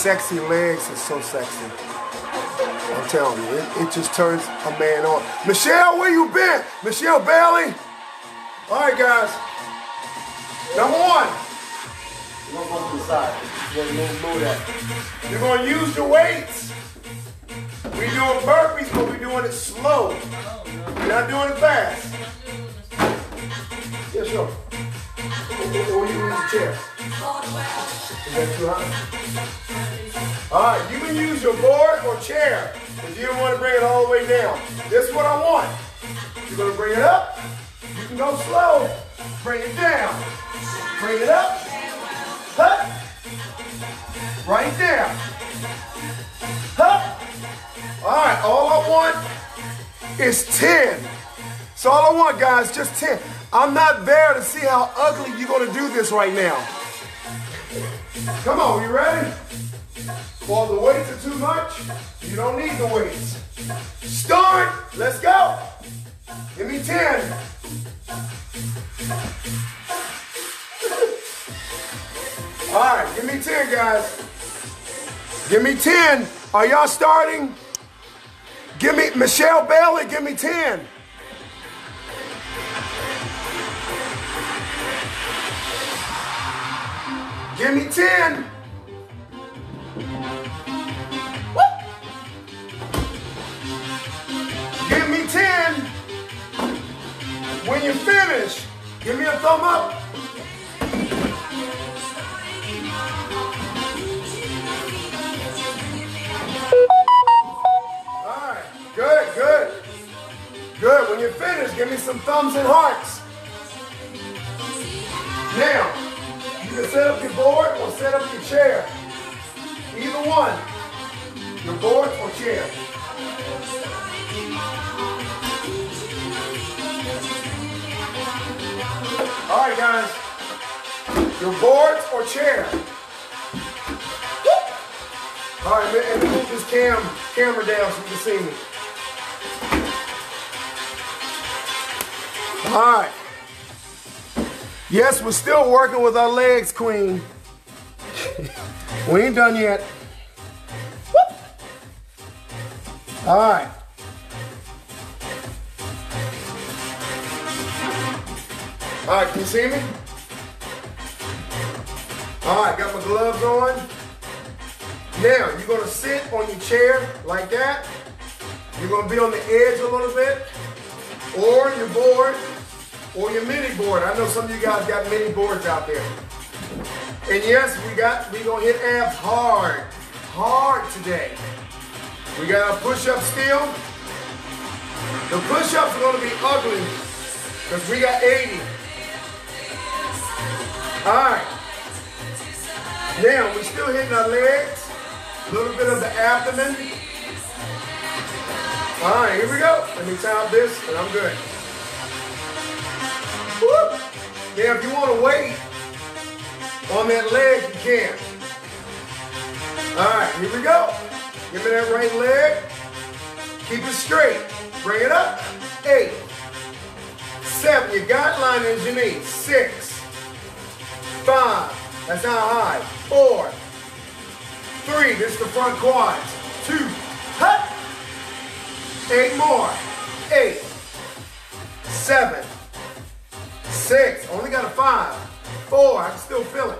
Sexy legs is so sexy. I'm telling you, it, it just turns a man on. Michelle, where you been? Michelle Bailey. All right, guys. Number one. You're gonna go to the side. You're gonna move, move that. You're gonna use the weights. We're doing burpees, but we're doing it slow. We're not doing it fast. Yeah, sure. Or, or you use the chair. Is that too high? All right, you can use your board or chair if you don't want to bring it all the way down. This is what I want. You're gonna bring it up. You can go slow. Bring it down. Bring it up. Huh? Right there. Huh? All right, all I want is 10. So all I want, guys, just 10. I'm not there to see how ugly you're gonna do this right now. Come on, you ready? Well, the weights are too much. You don't need the weights. Start. Let's go. Give me 10. All right, give me 10, guys. Give me 10. Are y'all starting? Give me, Michelle Bailey, give me 10. Give me 10. 10. When you finish, give me a thumb up. All right, good, good. Good. When you're finished, give me some thumbs and hearts. Now, you can set up your board or set up your chair. Either one. Your board or chair. All right, guys. Your boards or chair. All right, man, and move this cam camera down so you can see me. All right. Yes, we're still working with our legs, Queen. we ain't done yet. All right. All right, can you see me? All right, got my gloves on. Now, you're gonna sit on your chair like that. You're gonna be on the edge a little bit, or your board, or your mini board. I know some of you guys got mini boards out there. And yes, we got we gonna hit abs hard, hard today. We got our push-up still. The push-ups are gonna be ugly because we got 80. All right. Now we're still hitting our legs, a little bit of the abdomen. All right, here we go. Let me up this, and I'm good. Woo. Now, if you want to wait on that leg, you can. All right, here we go. Give me that right leg. Keep it straight. Bring it up. Eight. Seven. Your guideline is your knees. Six. Five. That's not high. Four. Three. This is the front quads. Two. Hut. Eight more. Eight. Seven. Six. Only got a five. Four. I can still feel it.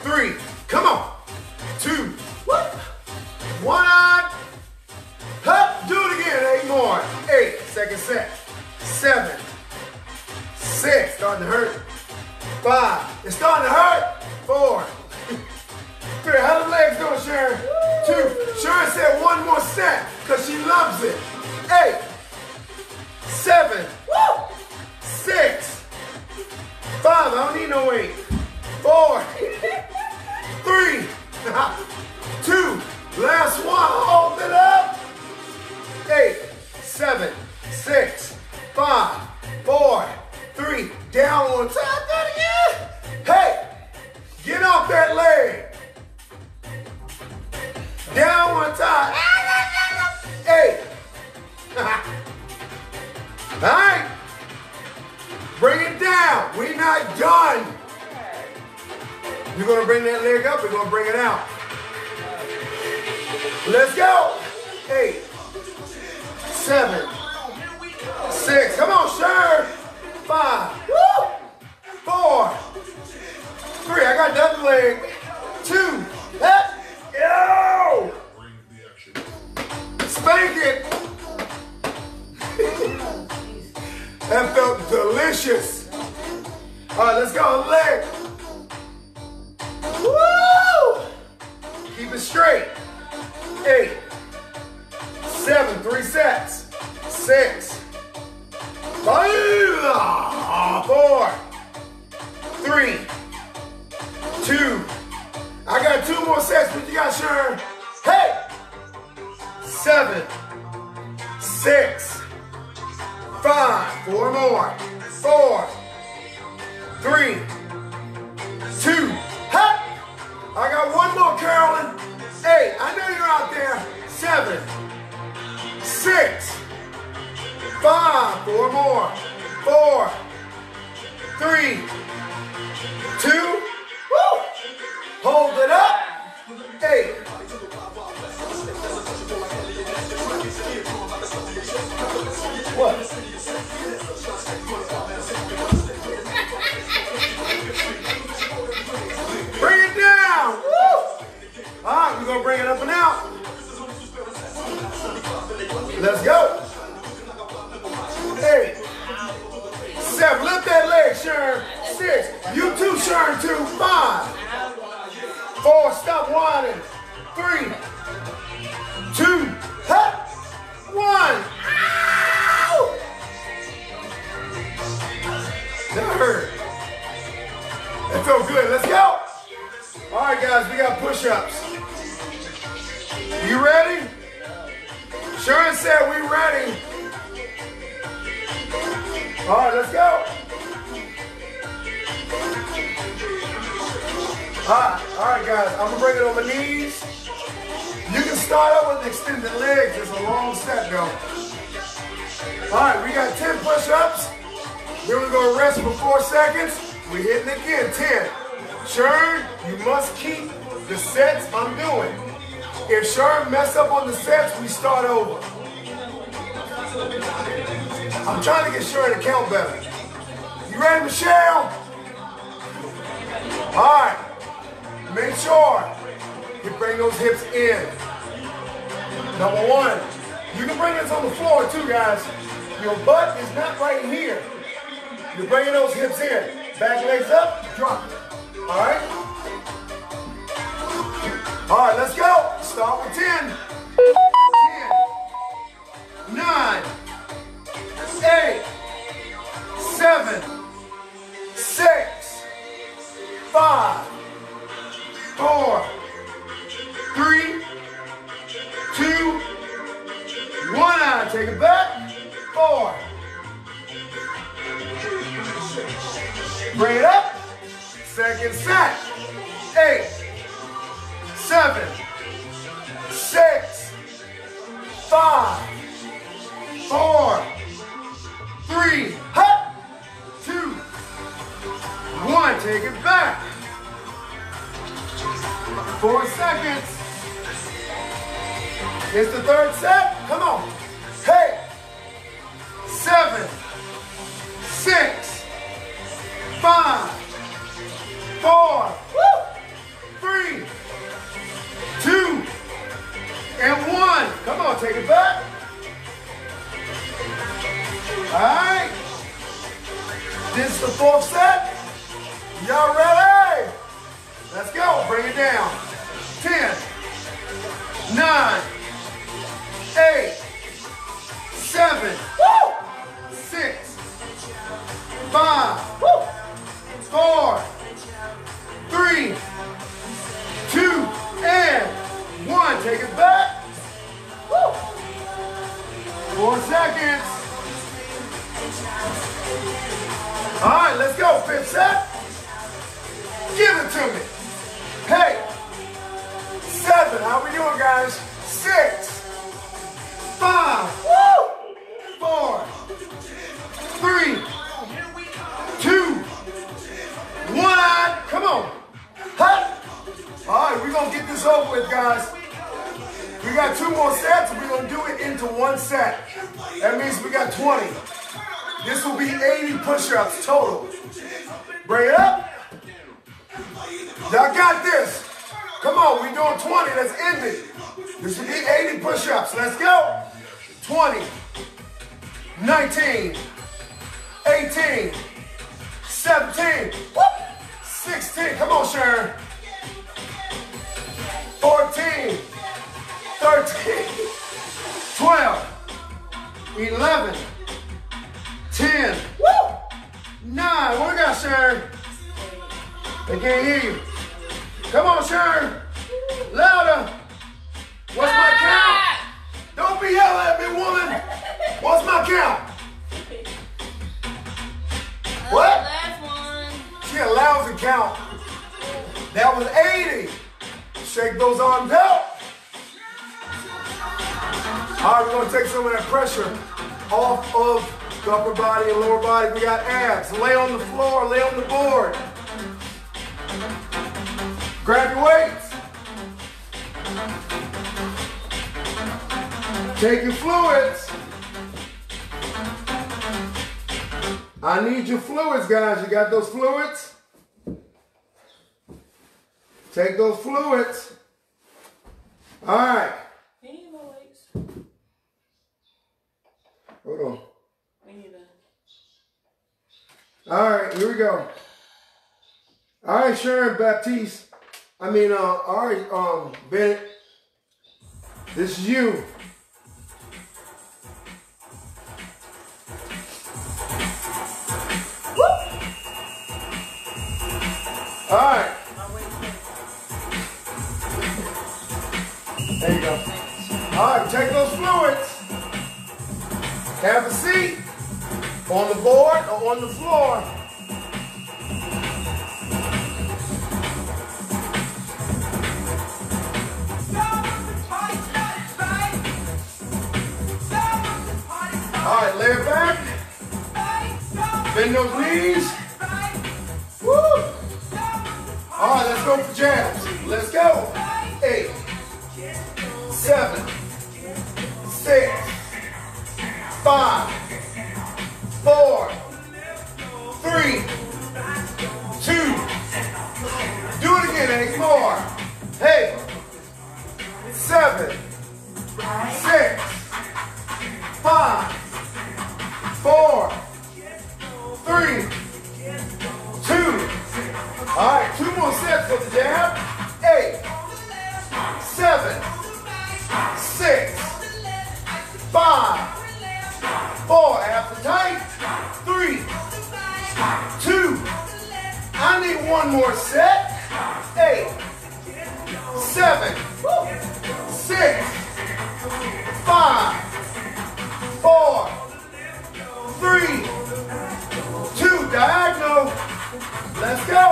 Three. Come on. Two. Whoop. One. Hup. Do it again. Eight more. Eight. Second set. Seven. Six. Starting to hurt five. It's starting to hurt. Four. Three. How the legs doing, Sharon? Two. Sharon said one more set because she loves it. Eight. Seven. Woo! Six. Five. I don't need no weight. Four. Three. Two. Last one. Hold it up. Eight. Seven. Six. Five. Four three, down one, tap that again. Hey, get off that leg. Down one time. Hey. All right. Bring it down. We're not done. You're going to bring that leg up. We're going to bring it out. Let's go. Eight, seven, six. Come on, sir. Five, four, three. I got double leg. Two, hey, yo. Spank it. that felt delicious. All right, let's go. Leg. Woo! Keep it straight. Eight, seven, three sets. Six, five, four, three, two. I got two more sets, but you got sure. Hey! Seven, six, five, four more, four, three, two, hey! I got one more, Carolyn. Hey, I know you're out there. Seven, six, five, four more, four, three, two, woo! Hold it up. Eight. What? Bring it down. Woo! All right, we're gonna bring it up and out. Let's go. Eight, seven. Lift that leg, Sharon. Six. You too, Sharon. Two. Five. Four. Stop whining. Three. Two. One. Ow! That hurt. That felt good. Let's go. All right, guys, we got push-ups. You ready? Sharon said we ready. All right, let's go. All right, all right, guys. I'm gonna bring it on my knees. You can start up with extended legs. It's a long set, though. All right, we got 10 push-ups. Then we're gonna rest for four seconds. We're hitting again, 10. Sharon, you must keep the sets I'm doing. If Sharon mess up on the sets, we start over. I'm trying to get Sharon to count better. You ready, Michelle? All right. Make sure you bring those hips in. Number one, you can bring this on the floor too, guys. Your butt is not right here. You're bringing those hips in. Back legs up, drop. All right? All right, let's go. Start with 10. 10, 9, 8, 7, 6, 5, 4, 3, 2, 1 out. Take it back. 4. Bring it up. Second set. Eight, seven, six, five, four, three, two, one. Take it back. Four seconds. It's the third set. Come on. Hey. Seven, six, five, four, three, two, and one. Come on, take it back. All right. This is the fourth set. Y'all ready? Let's go. Bring it down. 10, 9, 8, 7, woo, 6, 5, woo, 4, three, two, and one. Take it back. Woo. Four seconds. All right, let's go. Fifth set. Give it to me. Hey. Seven. How we doing, guys? Six. Five. Woo. Four. Three. Two. One. Come on. Ha! this over with, guys. We got two more sets. We're gonna do it into one set. That means we got 20. This will be 80 push-ups total. Bring it up. Y'all got this. Come on, we doing 20. Let's end it. This will be 80 push-ups. Let's go. 20, 19, 18, 17, whoop, 16. Come on, Sharon. 14, 13, 12, 11, 10, woo, 9. What we got, Sharon? They can't hear you. Come on, Sharon. Louder. What's my ah! count? Don't be yelling at me, woman. What's my count? Uh, what? Last one. She a lousy count. That was 80. Shake those arms out. All right, we're gonna take some of that pressure off of upper body and lower body. We got abs. Lay on the floor, lay on the board. Grab your weights. Take your fluids. I need your fluids, guys. You got those fluids? Take those fluids. All right. Hold on. We need a. All right, here we go. All right, Sharon Baptiste. I mean, uh, all right, um, Bennett. This is you. All right, there you go. All right, take those fluids. Have a seat on the board or on the floor. All right, lay it back. Bend those knees. Woo! All right, let's go for jabs. Let's go. Eight, seven, six, five, four, three, two. Do it again, eight more. Hey, seven, six, five, four, three, two. All right, two more sets for the jab. Eight, seven, six, five, four. Tight. Three, two. I need one more set. Eight, seven, six, five, four, three, two. Diagonal. Let's go.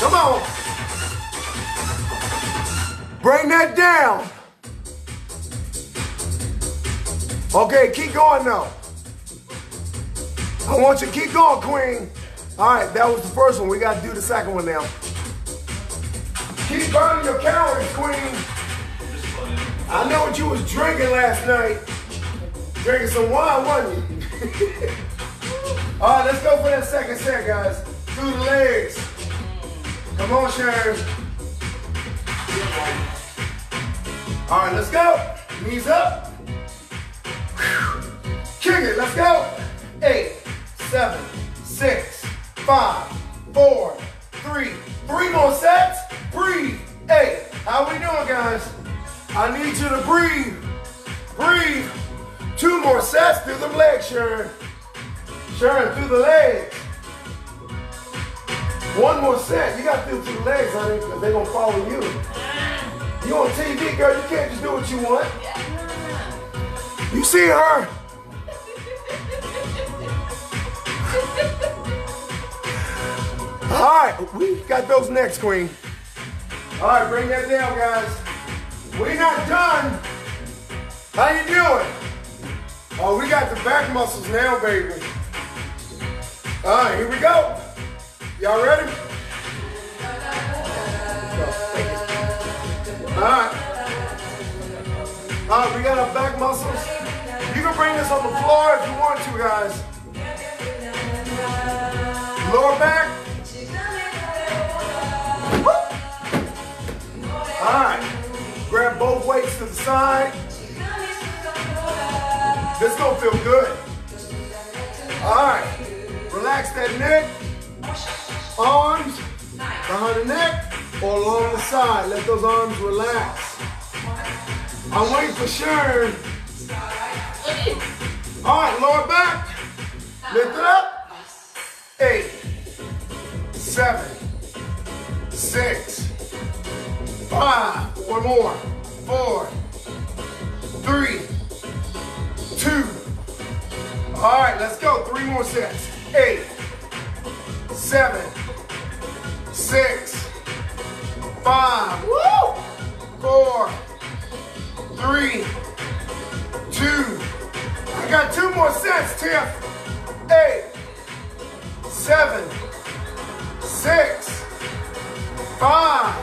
Come on. Bring that down. Okay, keep going now. I want you to keep going, Queen. All right, that was the first one. We got to do the second one now. Keep burning your calories, Queen. I know what you was drinking last night. Drinking some wine, wasn't you? All right, let's go for that second set, guys. Through the legs. Come on, Sharon. All right, let's go. Knees up. Kick it, let's go. Eight, seven, six, five, four, three. Three more sets. Breathe. Hey, how we doing, guys? I need you to breathe. Breathe. Two more sets through the legs, Sharon. Sharon, through the legs. One more set. You got to do two legs, honey, because they're going to follow you. You on TV, girl. You can't just do what you want. You see her? All right, we got those next, Queen. All right, bring that down, guys. We're not done. How you doing? Oh, we got the back muscles now, baby. All right, here we go. Y'all ready? All right. All right, we got our back muscles. You can bring this on the floor if you want to, guys. Lower back. All right. Grab both weights to the side. This gonna feel good. All right. Relax that neck. Arms behind the neck or along the side. Let those arms relax. I wait for sure. All right, lower back. Lift it up. Eight, seven, six, five, one more, four, three, two. All right, let's go. Three more sets. Eight, seven, six, five, woo, four, three, two. I got two more sets, Tiff. Eight, seven, six, five,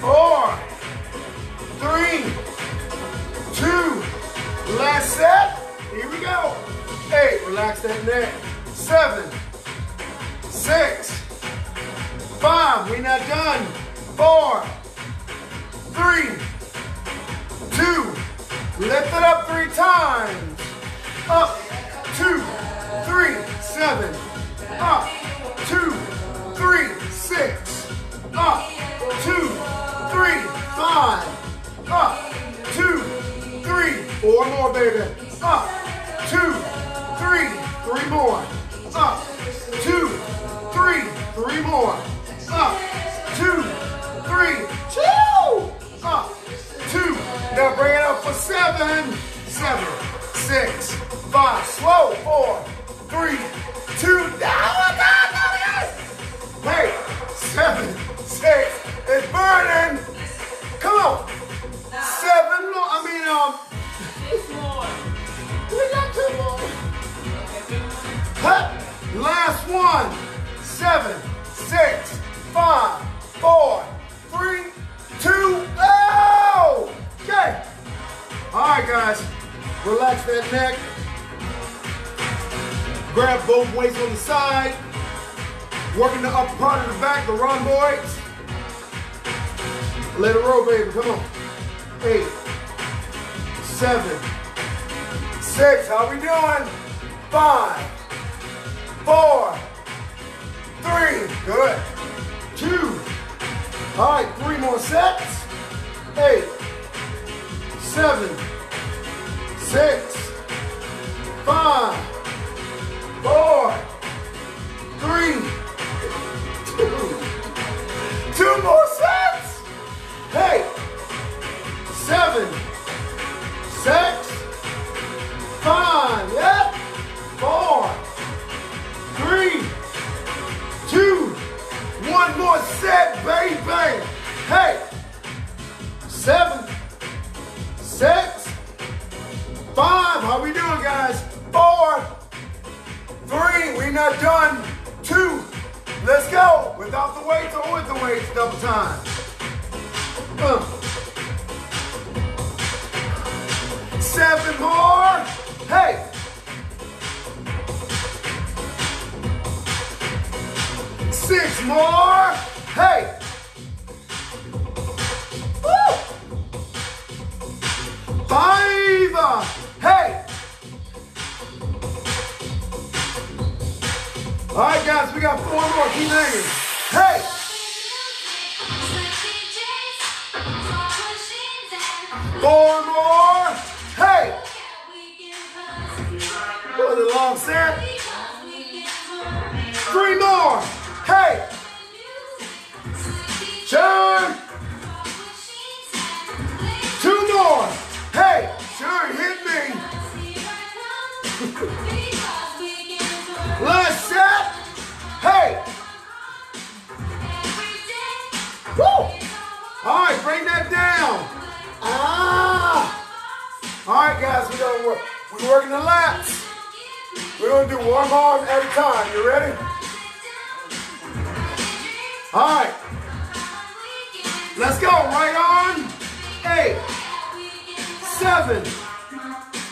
four, three, two. Last set. Here we go. Eight, relax that neck. Seven, six, five. we're not done. Four, three, two. Lift it up three times. Up, two, three, seven. Up, two, three, six. Up, two, three, five. Up, two, three, four more, baby. Up, two, three. Three more. Up, two, three. Three more. Up, two, three. Two. Up, two. Now bring it up for seven. Seven, six, five. Slow. Four, three, two. Down. Look out, look out. Hey, seven, six. It's burning. Come on. Seven more. I mean, um, Six more. we got two more. Two more. Huh. Last one. Seven, six, five, four, three, two, oh! Okay. All right, guys. Relax that neck. Grab both weights on the side. Working the upper part of the back, the rhomboids. Let it roll, baby. Come on. Eight, seven, six. How we doing? Five, four, three. Good. Two. All right, three more sets. Eight, seven, six, five, four, three, two. Two more sets. Hey, seven, six, five, one more set, baby. Hey, seven, six, five. How we doing, guys? Four, three. We're not done. Two. Let's go. Without the weights or with the weights, double time. Uh. Seven more. Hey. Six more. Hey. Woo. Five. Hey. All right, guys, we got four more. Keep hanging. Hey. Four more. Hey. Was a long set. Three more. Hey. Turn. Two more. Hey. Sure, hit me. Last set. Hey. Woo. All right, bring that down. Ah. All right, guys, we're gonna work. We're working the lats. We're gonna do one arm at a time. You ready? All right, let's go. Right arm. Eight, seven,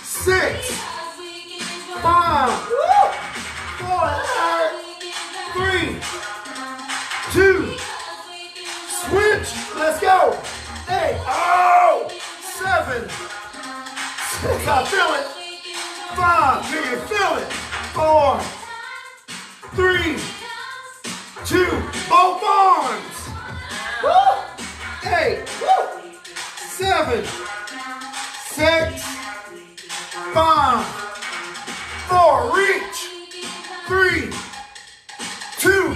six, five, four, three, two, switch. Let's go. Eight, oh, seven, six. I feel it. Five, do you feel it? Four, three, two, both arms. Woo! Eight, woo! seven, six, five, four, reach, three, two,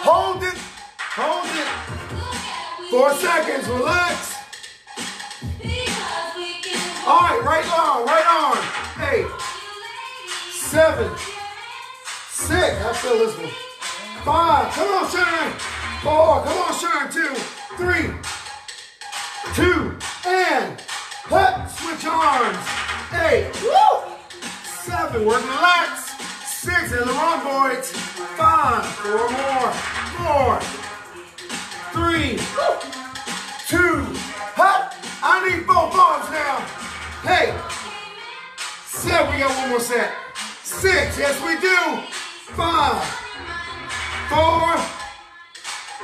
hold it, hold it. Four seconds, relax. All right, right arm, right arm. Eight, seven, six. I feel this one. Five. Come on, Sharon. Four. Come on, Sharon. Two, three, two, and hut. Switch arms. Eight. Woo. Seven. Working the lats. Six. And the wrong rhomboids. Five. Four more. Four. Three. woo. Two. Hut. I need both arms now. Hey. Seven. We got one more set. Six. Yes, we do. Five. Four.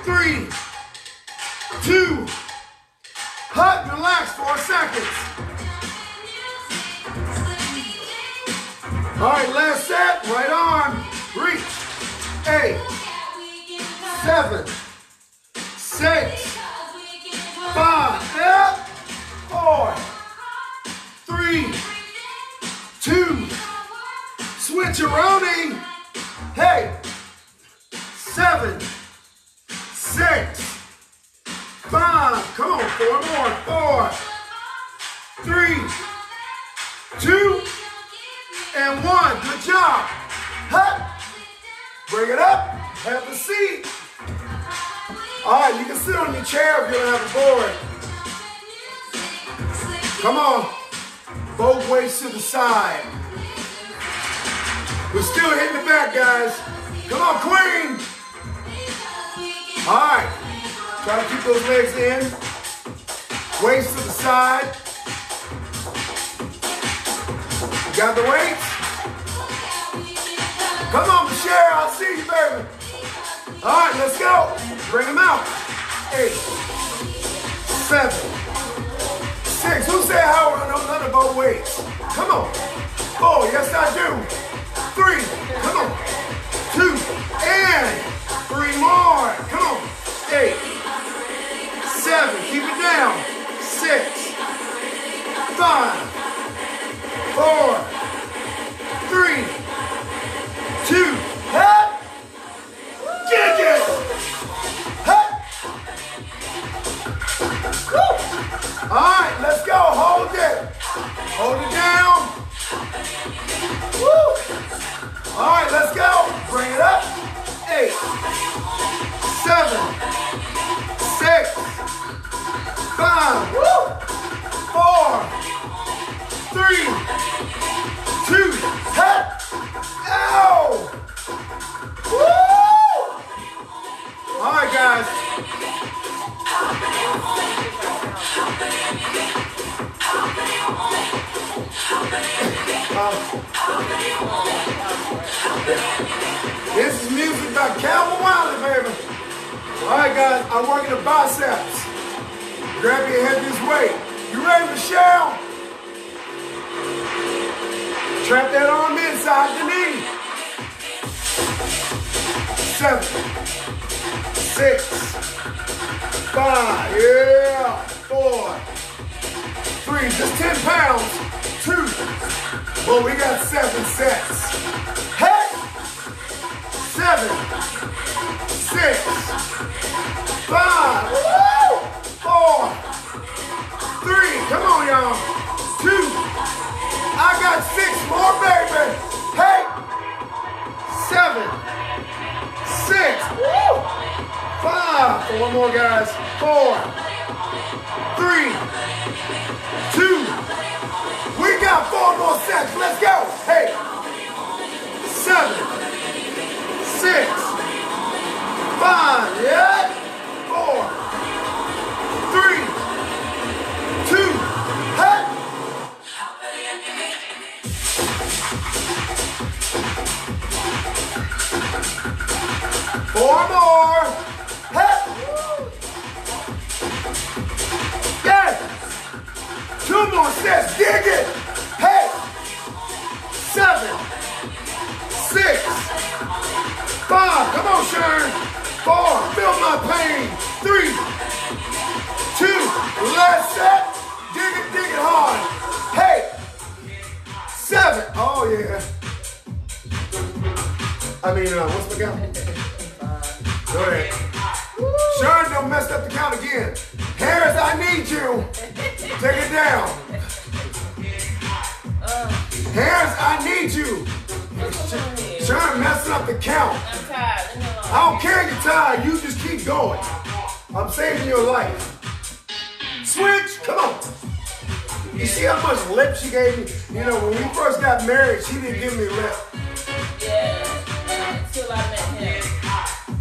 Three. Two. Hut. Relax. Four seconds. All right, last set. Right arm. Reach. Eight. Seven. Six. Five. Yeah. Four. Three. Two. Switcheroni. Have a seat. All right, you can sit on your chair if you don't have a board. Come on. Both ways to the side. We're still hitting the back, guys. Come on, Queen. All right. Try to keep those legs in. Waist to the side. You got the weights? Come on, Michelle. I'll see you, baby. All right, let's go. Bring them out. Eight, seven, six. Who said Howard? I know nothing about weights. Come on. Four. Yes, I do. Three. Come on. Two. And three more. Come on. Eight. Seven. Keep it down. Six. Five. Four. Three. Two.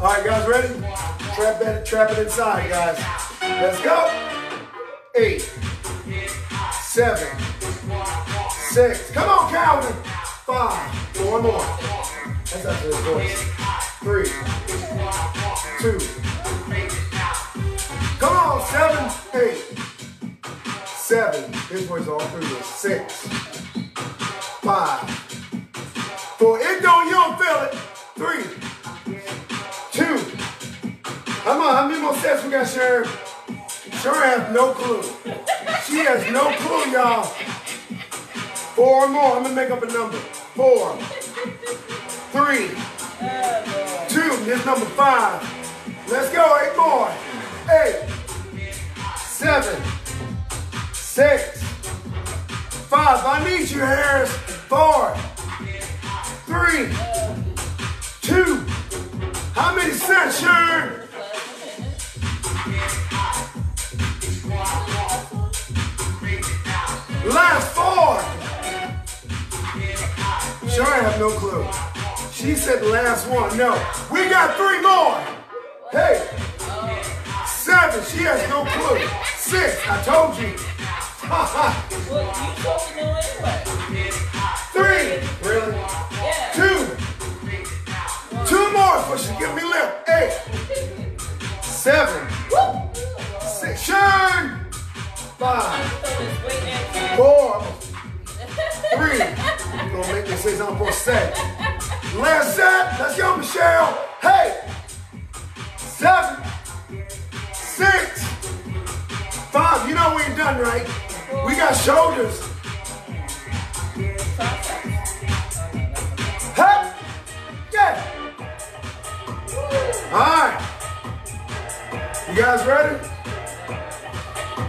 All right, guys, ready? Trap that, trap it inside, guys. Let's go. Eight, seven, six. Come on, Calvin. Five. One more. That's to his voice. Three, two. Come on, seven, eight, seven. His voice all through this. Six, five, four. It don't. You don't feel it. Three. Come on, how many more sets we got, Sharon? Sharon has no clue. She has no clue, y'all. Four more. I'm gonna make up a number. Four, three, two. This number five. Let's go. Eight more. Eight, seven, six, five. I need you, Harris. Four, three, two. How many sets, Sharon? Last four. Sure, I have no clue. She said last one. No, we got three more. Hey, seven. She has no clue. Six. I told you. Well, you supposed to know anyway. Three. Really? Two. Two more before she give me lip. Eight. Seven. Six. Sharon. Five. Four. Three. You gonna make me say something for set. Last set. Let's go, Michelle. Hey. Seven. Six. Five. You know we ain't done right. We got shoulders. Hey. Yeah. All right. You guys ready?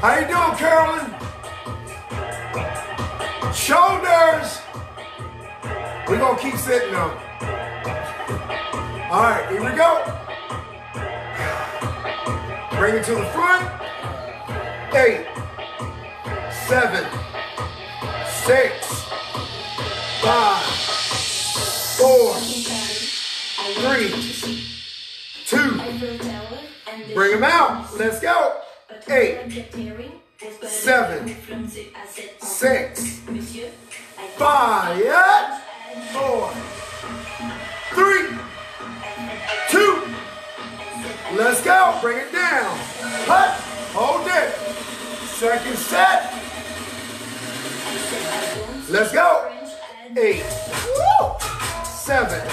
How you doing, Carolyn? Shoulders. We're gonna keep sitting though. All right, here we go. Bring it to the front. Eight, seven, six, five, four, three, two. Bring them out. Let's go. Eight, seven, six, five, four, three, two. Let's go. Bring it down. Cut. Hold it. Second set. Let's go. Eight, seven,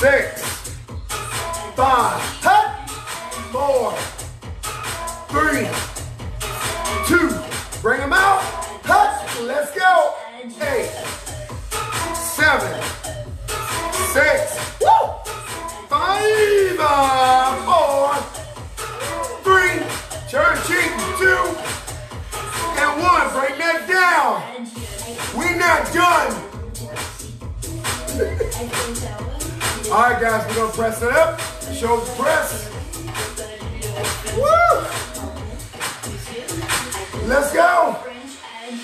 six, five, cut. Four, three, two. Bring them out. Cut. Let's go. Eight, seven, six, woo, five, uh, four, three, turn cheek, two, and one. Bring that down. We're not done. All right, guys, we're gonna press it up. Shoulder press. Woo! Let's go.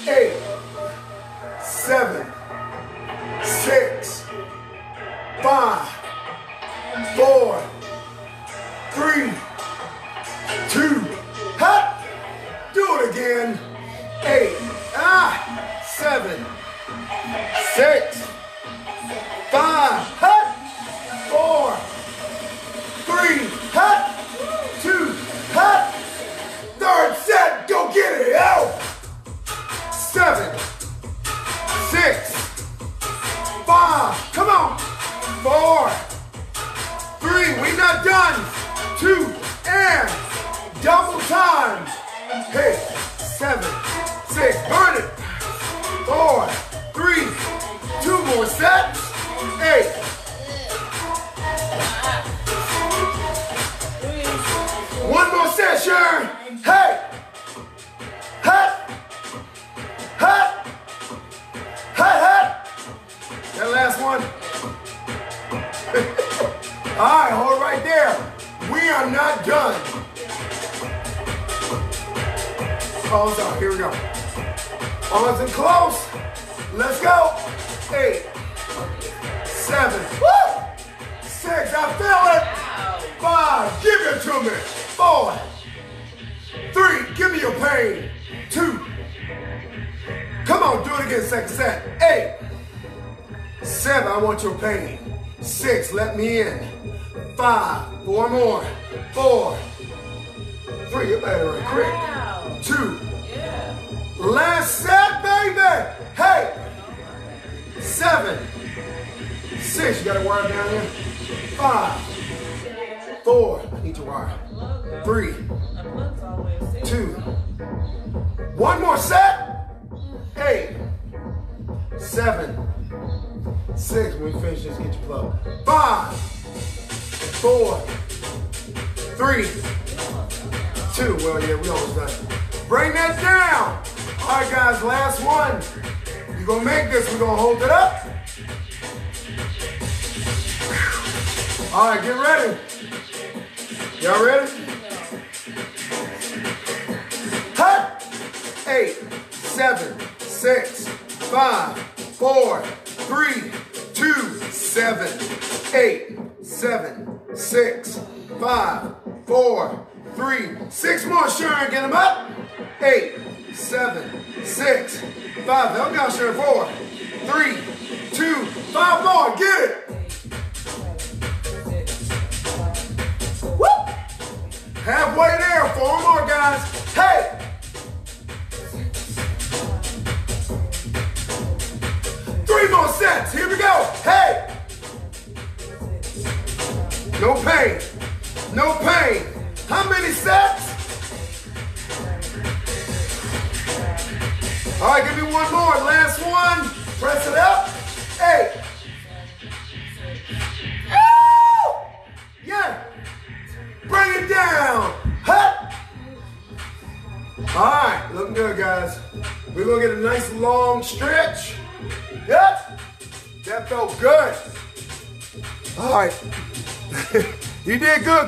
Eight, seven, six, five, four, three, two, hut. Do it again. Eight, ah, seven, six, five, hut, four, three, hut, two, hut. Third set, go get it out. Seven, six, five, come on, four, three, we not done, two, and double time.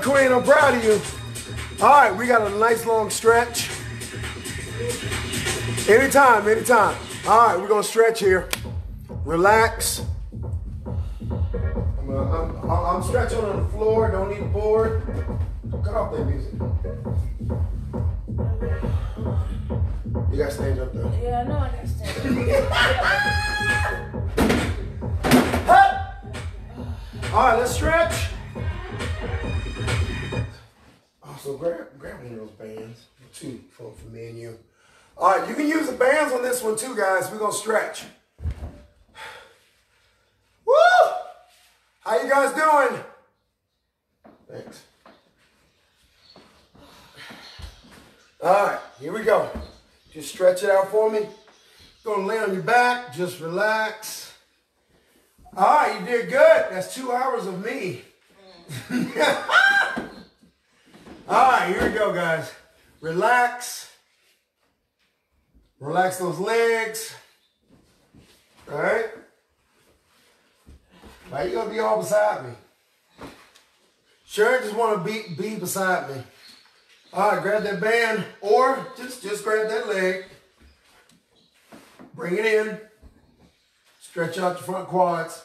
Queen. I'm proud of you. All right, we got a nice long stretch. Anytime, anytime. All right, we're gonna stretch here. Relax. I'm, uh, I'm, I'm stretching on the floor. Don't need a board. Cut off that music. Guys. We're gonna stretch. Woo! How you guys doing? Thanks. All right, here we go. Just stretch it out for me. Gonna lay on your back. Just relax. All right, you did good. That's two hours of me. All right, here we go, guys. Relax. Relax those legs. All right. Why you gonna be all beside me? Sure, just want to be be beside me. All right, grab that band, or just just grab that leg. Bring it in. Stretch out your front quads.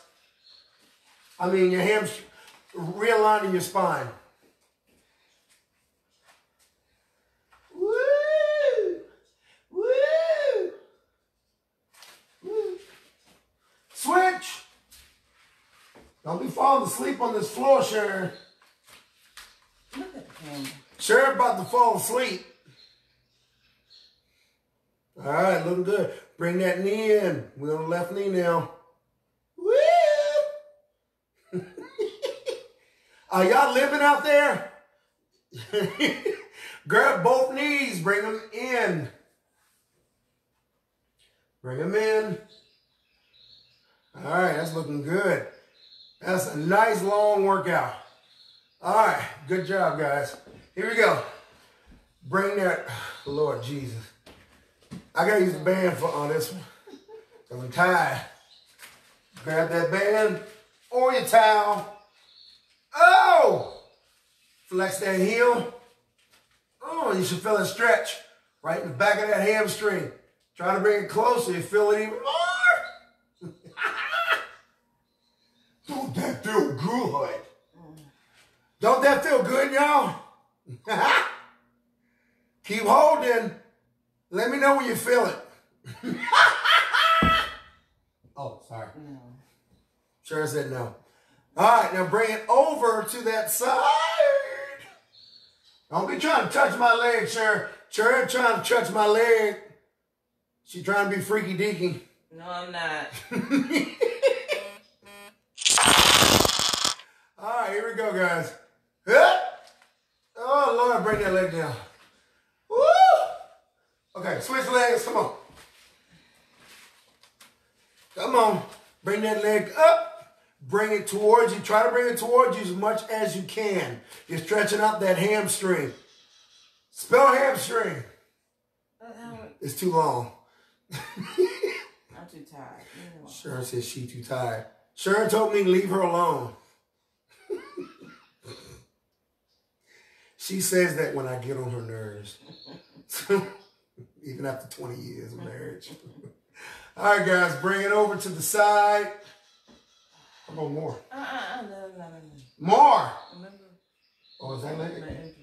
I mean, your hams, realigning your spine. Woo! Woo! Woo! Switch! Don't be falling asleep on this floor, Sharon. Look at camera. Sharon about to fall asleep. All right, looking good. Bring that knee in. We're on the left knee now. Woo! Are y'all living out there? Grab both knees. Bring them in. Bring them in. All right, that's looking good. That's a nice long workout. All right, good job, guys. Here we go. Bring that, Lord Jesus. I gotta use the band for on this one. Cause I'm tired. Grab that band or your towel. Oh! Flex that heel. Oh, you should feel a stretch right in the back of that hamstring. Try to bring it closer. You feel it even more. Don't that feel good? Don't that feel good, y'all? Keep holding. Let me know when you feel it. oh, sorry. No. Sharon said no. All right, now bring it over to that side. Don't be trying to touch my leg, Sharon. Sharon trying to touch my leg. She trying to be freaky deaky. No, I'm not. All right, here we go, guys. Oh, Lord, bring that leg down. Woo! Okay, switch legs. Come on. Come on. Bring that leg up. Bring it towards you. Try to bring it towards you as much as you can. You're stretching out that hamstring. Spell hamstring. It's too long. I'm too tired. Sharon says she too tired. Sharon told me to leave her alone. She says that when I get on her nerves. Even after 20 years of marriage. All right, guys, bring it over to the side. How about more? Uh, uh, uh, no, no, no. More! Remember Oh, is that my leg? injury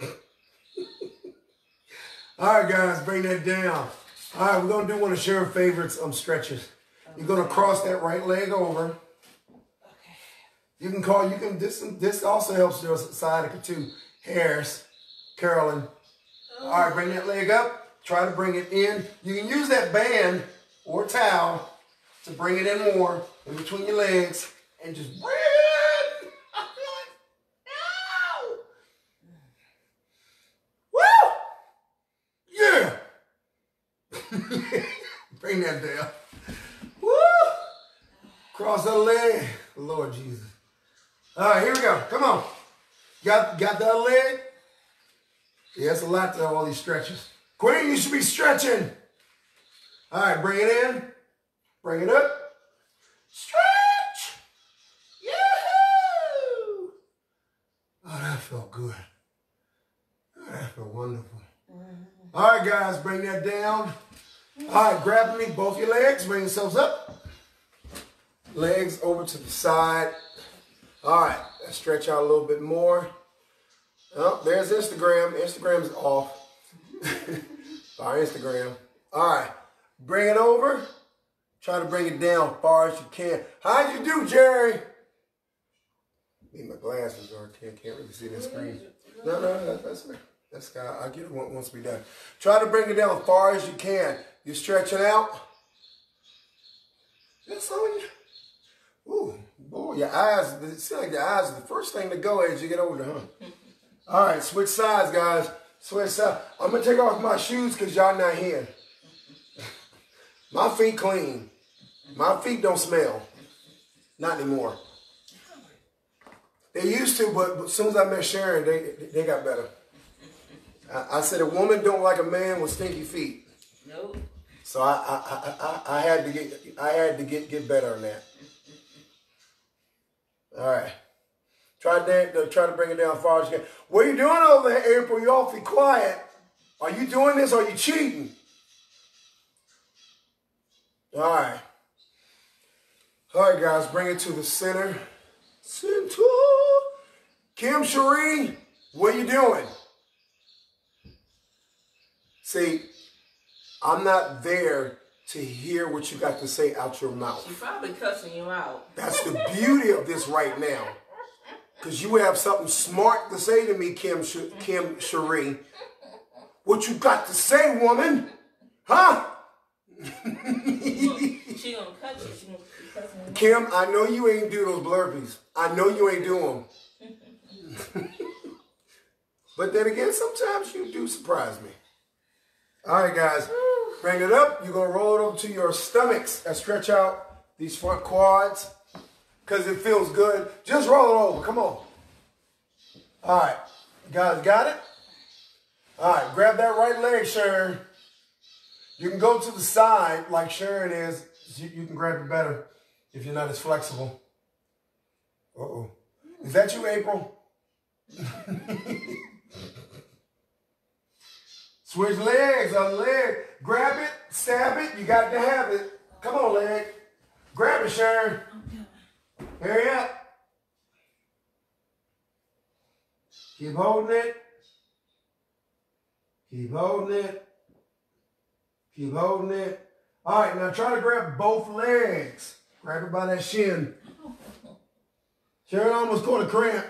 broke. All right, guys, bring that down. All right, we're gonna do one of Sharon's favorites, um, stretches. You're gonna cross that right leg over. You can call, you can, this this also helps your sciatica too. Harris, Carolyn. All right, bring that leg up. Try to bring it in. You can use that band or towel to bring it in more in between your legs and just like, no! Woo! Yeah! bring that down. Woo! Cross the leg. Lord Jesus. All right, here we go. Come on. Got got that leg? Yeah, it's a lot to all these stretches. Queen, you should be stretching. All right, bring it in. Bring it up. Stretch. Yahoo! Oh, that felt good. Oh, that felt wonderful. Mm-hmm. All right, guys, bring that down. All right, grab me both your legs. Bring yourselves up. Legs over to the side. All right, let's stretch out a little bit more. Oh, there's Instagram. Instagram's off. Our Instagram. All right, bring it over. Try to bring it down as far as you can. How'd you do, Jerry? Need my glasses or can't, can't really see the screen. No, no, that, that's that's guy. I'll get it once once we done. Try to bring it down as far as you can. You stretching out. That's on you. Ooh, boy, your eyes, it seems like your eyes are the first thing to go as you get older, huh? All right, switch sides, guys. Switch sides. I'm going to take off my shoes because y'all not here. My feet clean. My feet don't smell. Not anymore. They used to, but as soon as I met Sharon, they, they got better. I, I said a woman don't like a man with stinky feet. Nope. So I, I, I, I, I had to get I had to get get better on that. All right. Try to try to bring it down as far as you can. What are you doing over there, April? You're awfully quiet. Are you doing this or are you cheating? All right. All right, guys, bring it to the center. Center. Kim Cherie, what are you doing? See, I'm not there to hear what you got to say out your mouth. She probably cussing you out. That's the beauty of this right now. Because you have something smart to say to me, Kim, Sh- Kim Cherie. What you got to say, woman? Huh? She gonna cut you. She gonna you. Kim, I know you ain't do those blurpees. I know you ain't do them. but then again, sometimes you do surprise me. All right, guys. Bring it up. You're going to roll it over to your stomachs and stretch out these front quads because it feels good. Just roll it over. Come on. All right. Guys, got it? All right. Grab that right leg, Sharon. You can go to the side like Sharon is. You, you can grab it better if you're not as flexible. Uh-oh. Is that you, April? Switch legs, a leg. Grab it, stab it. You got to have it. Come on, leg. Grab it, Sharon. Hurry up. Keep holding it. Keep holding it. Keep holding it. All right, now try to grab both legs. Grab it by that shin. Sharon almost caught a cramp.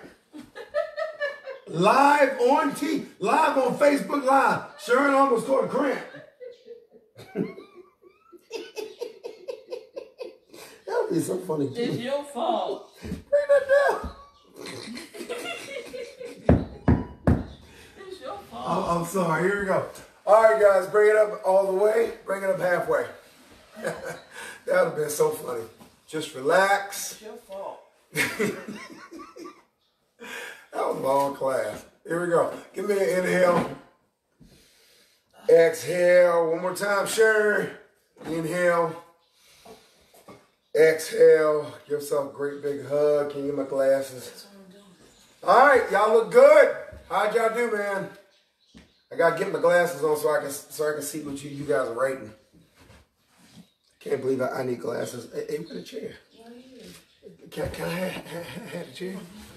Live on T, live on Facebook Live. Sharon almost caught a cramp. that would be so funny. It's your fault. Bring that down. It's your fault. I'm, I'm sorry. Here we go. All right, guys, bring it up all the way. Bring it up halfway. that would have been so funny. Just relax. It's your fault. That was a long class. Here we go. Give me an inhale. Exhale. One more time, Sharon. Inhale. Exhale. Give yourself a great big hug. Can you get my glasses? That's what I'm doing. All right, y'all look good. How'd y'all do, man? I gotta get my glasses on so I can so I can see what you you guys are writing. Can't believe I, I need glasses. Hey, hey, where the chair? Can, can I have, have, have the chair? Mm-hmm.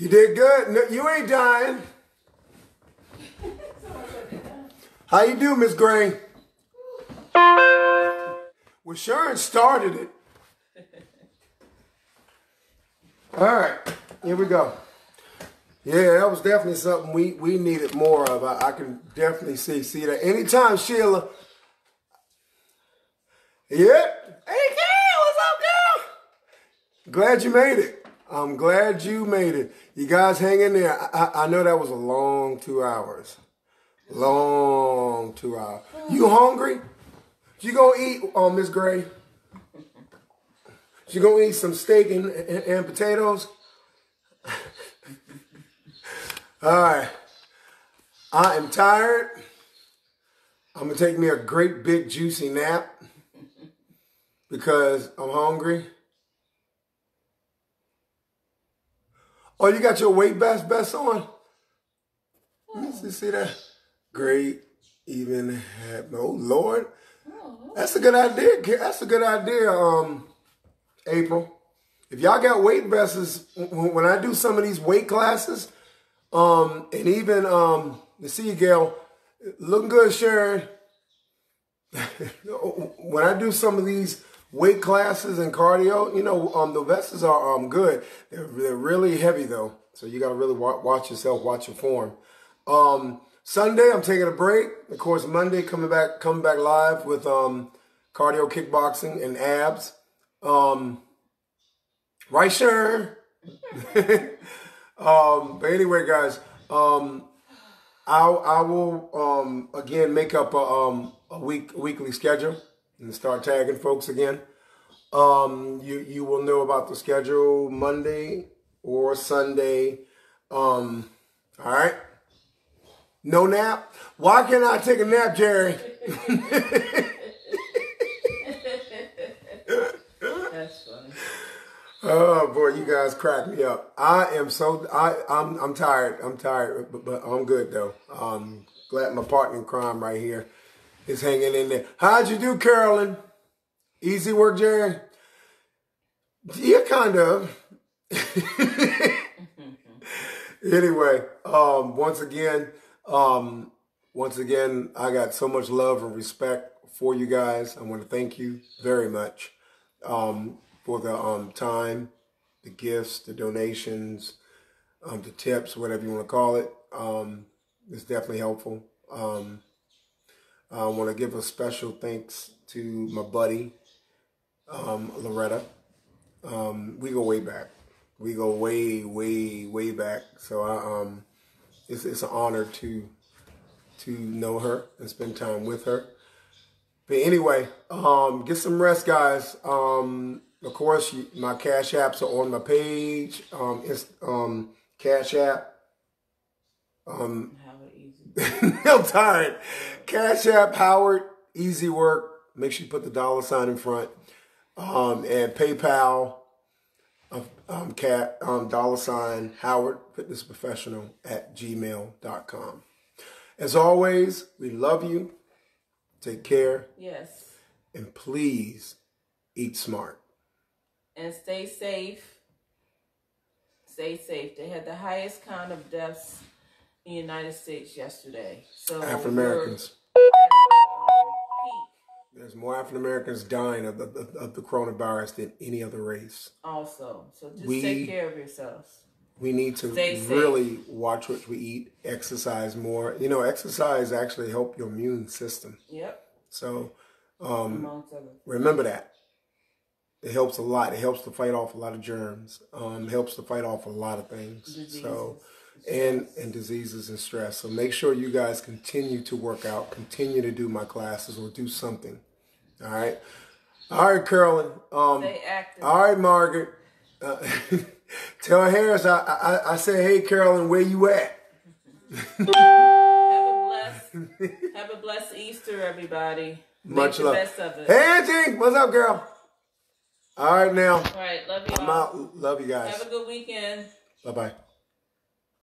You did good. No, you ain't dying. How you do, Miss Gray? Well, Sharon started it. All right, here we go. Yeah, that was definitely something we, we needed more of. I, I can definitely see see that. Anytime, Sheila. Yeah. Hey, what's up, girl? Glad you made it. I'm glad you made it. You guys hang in there. I, I, know that was a long two hours. Long two hours. You hungry? You gonna eat, oh, Miss Gray? You gonna eat some steak and, and, and potatoes? All right. I am tired. I'm gonna take me a great big juicy nap because I'm hungry. Oh, you got your weight vest vest on? Let me see that. Great even have oh Lord. That's a good idea. That's a good idea, um, April. If y'all got weight vests, when I do some of these weight classes, um, and even um, the see you, Gail, looking good, Sharon. when I do some of these weight classes and cardio, you know, um, the vests are um good. They're, they're really heavy though, so you got to really wa- watch yourself, watch your form. Um, Sunday, I'm taking a break. Of course, Monday coming back, coming back live with um cardio, kickboxing, and abs. Um, right, Sharon? um, but anyway, guys, um, I'll, I will um, again make up a, um, a week a weekly schedule and start tagging folks again. Um, you you will know about the schedule Monday or Sunday. Um, all right. No nap. Why can't I take a nap, Jerry? That's funny. Oh boy, you guys crack me up. I am so I I'm I'm tired. I'm tired, but, but I'm good though. Um, glad my partner in crime right here is hanging in there. How'd you do, Carolyn? Easy work, Jerry. Yeah, kind of. anyway, um, once again, um, once again, I got so much love and respect for you guys. I want to thank you very much um, for the um, time, the gifts, the donations, um, the tips, whatever you want to call it. Um, it's definitely helpful. Um, I want to give a special thanks to my buddy, um, Loretta. Um, we go way back. We go way, way, way back. So I, um, it's, it's an honor to to know her and spend time with her. But anyway, um, get some rest, guys. Um, of course, you, my Cash Apps are on my page. Um, it's um, Cash App. Um. I'm tired. Cash App, Howard, easy work. Make sure you put the dollar sign in front. Um, and PayPal, um, um, cat, um, dollar sign, Howard Fitness Professional at gmail.com. As always, we love you. Take care. Yes. And please eat smart. And stay safe. Stay safe. They had the highest count of deaths in the United States yesterday. So African Americans. we're at the, peak There's more African Americans dying of the, of, the coronavirus than any other race. also. So just We- take care of yourselves. We need to really watch what we eat, exercise more. You know, exercise actually help your immune system. Yep. So um, remember that. It helps a lot. It helps to fight off a lot of germs. Um, it helps to fight off a lot of things. So and and diseases and stress. So make sure you guys continue to work out, continue to do my classes or do something. All right. All right, Carolyn. Um, all right, Margaret. Uh, tell Harris I, I I say, hey, Carolyn, where you at? Have a blessed, have a blessed Easter, everybody. Much Make the love. best of it. Hey, Auntie, what's up, girl? All right, now All right, love you I'm all. out. Love you guys. Have a good weekend. Bye bye.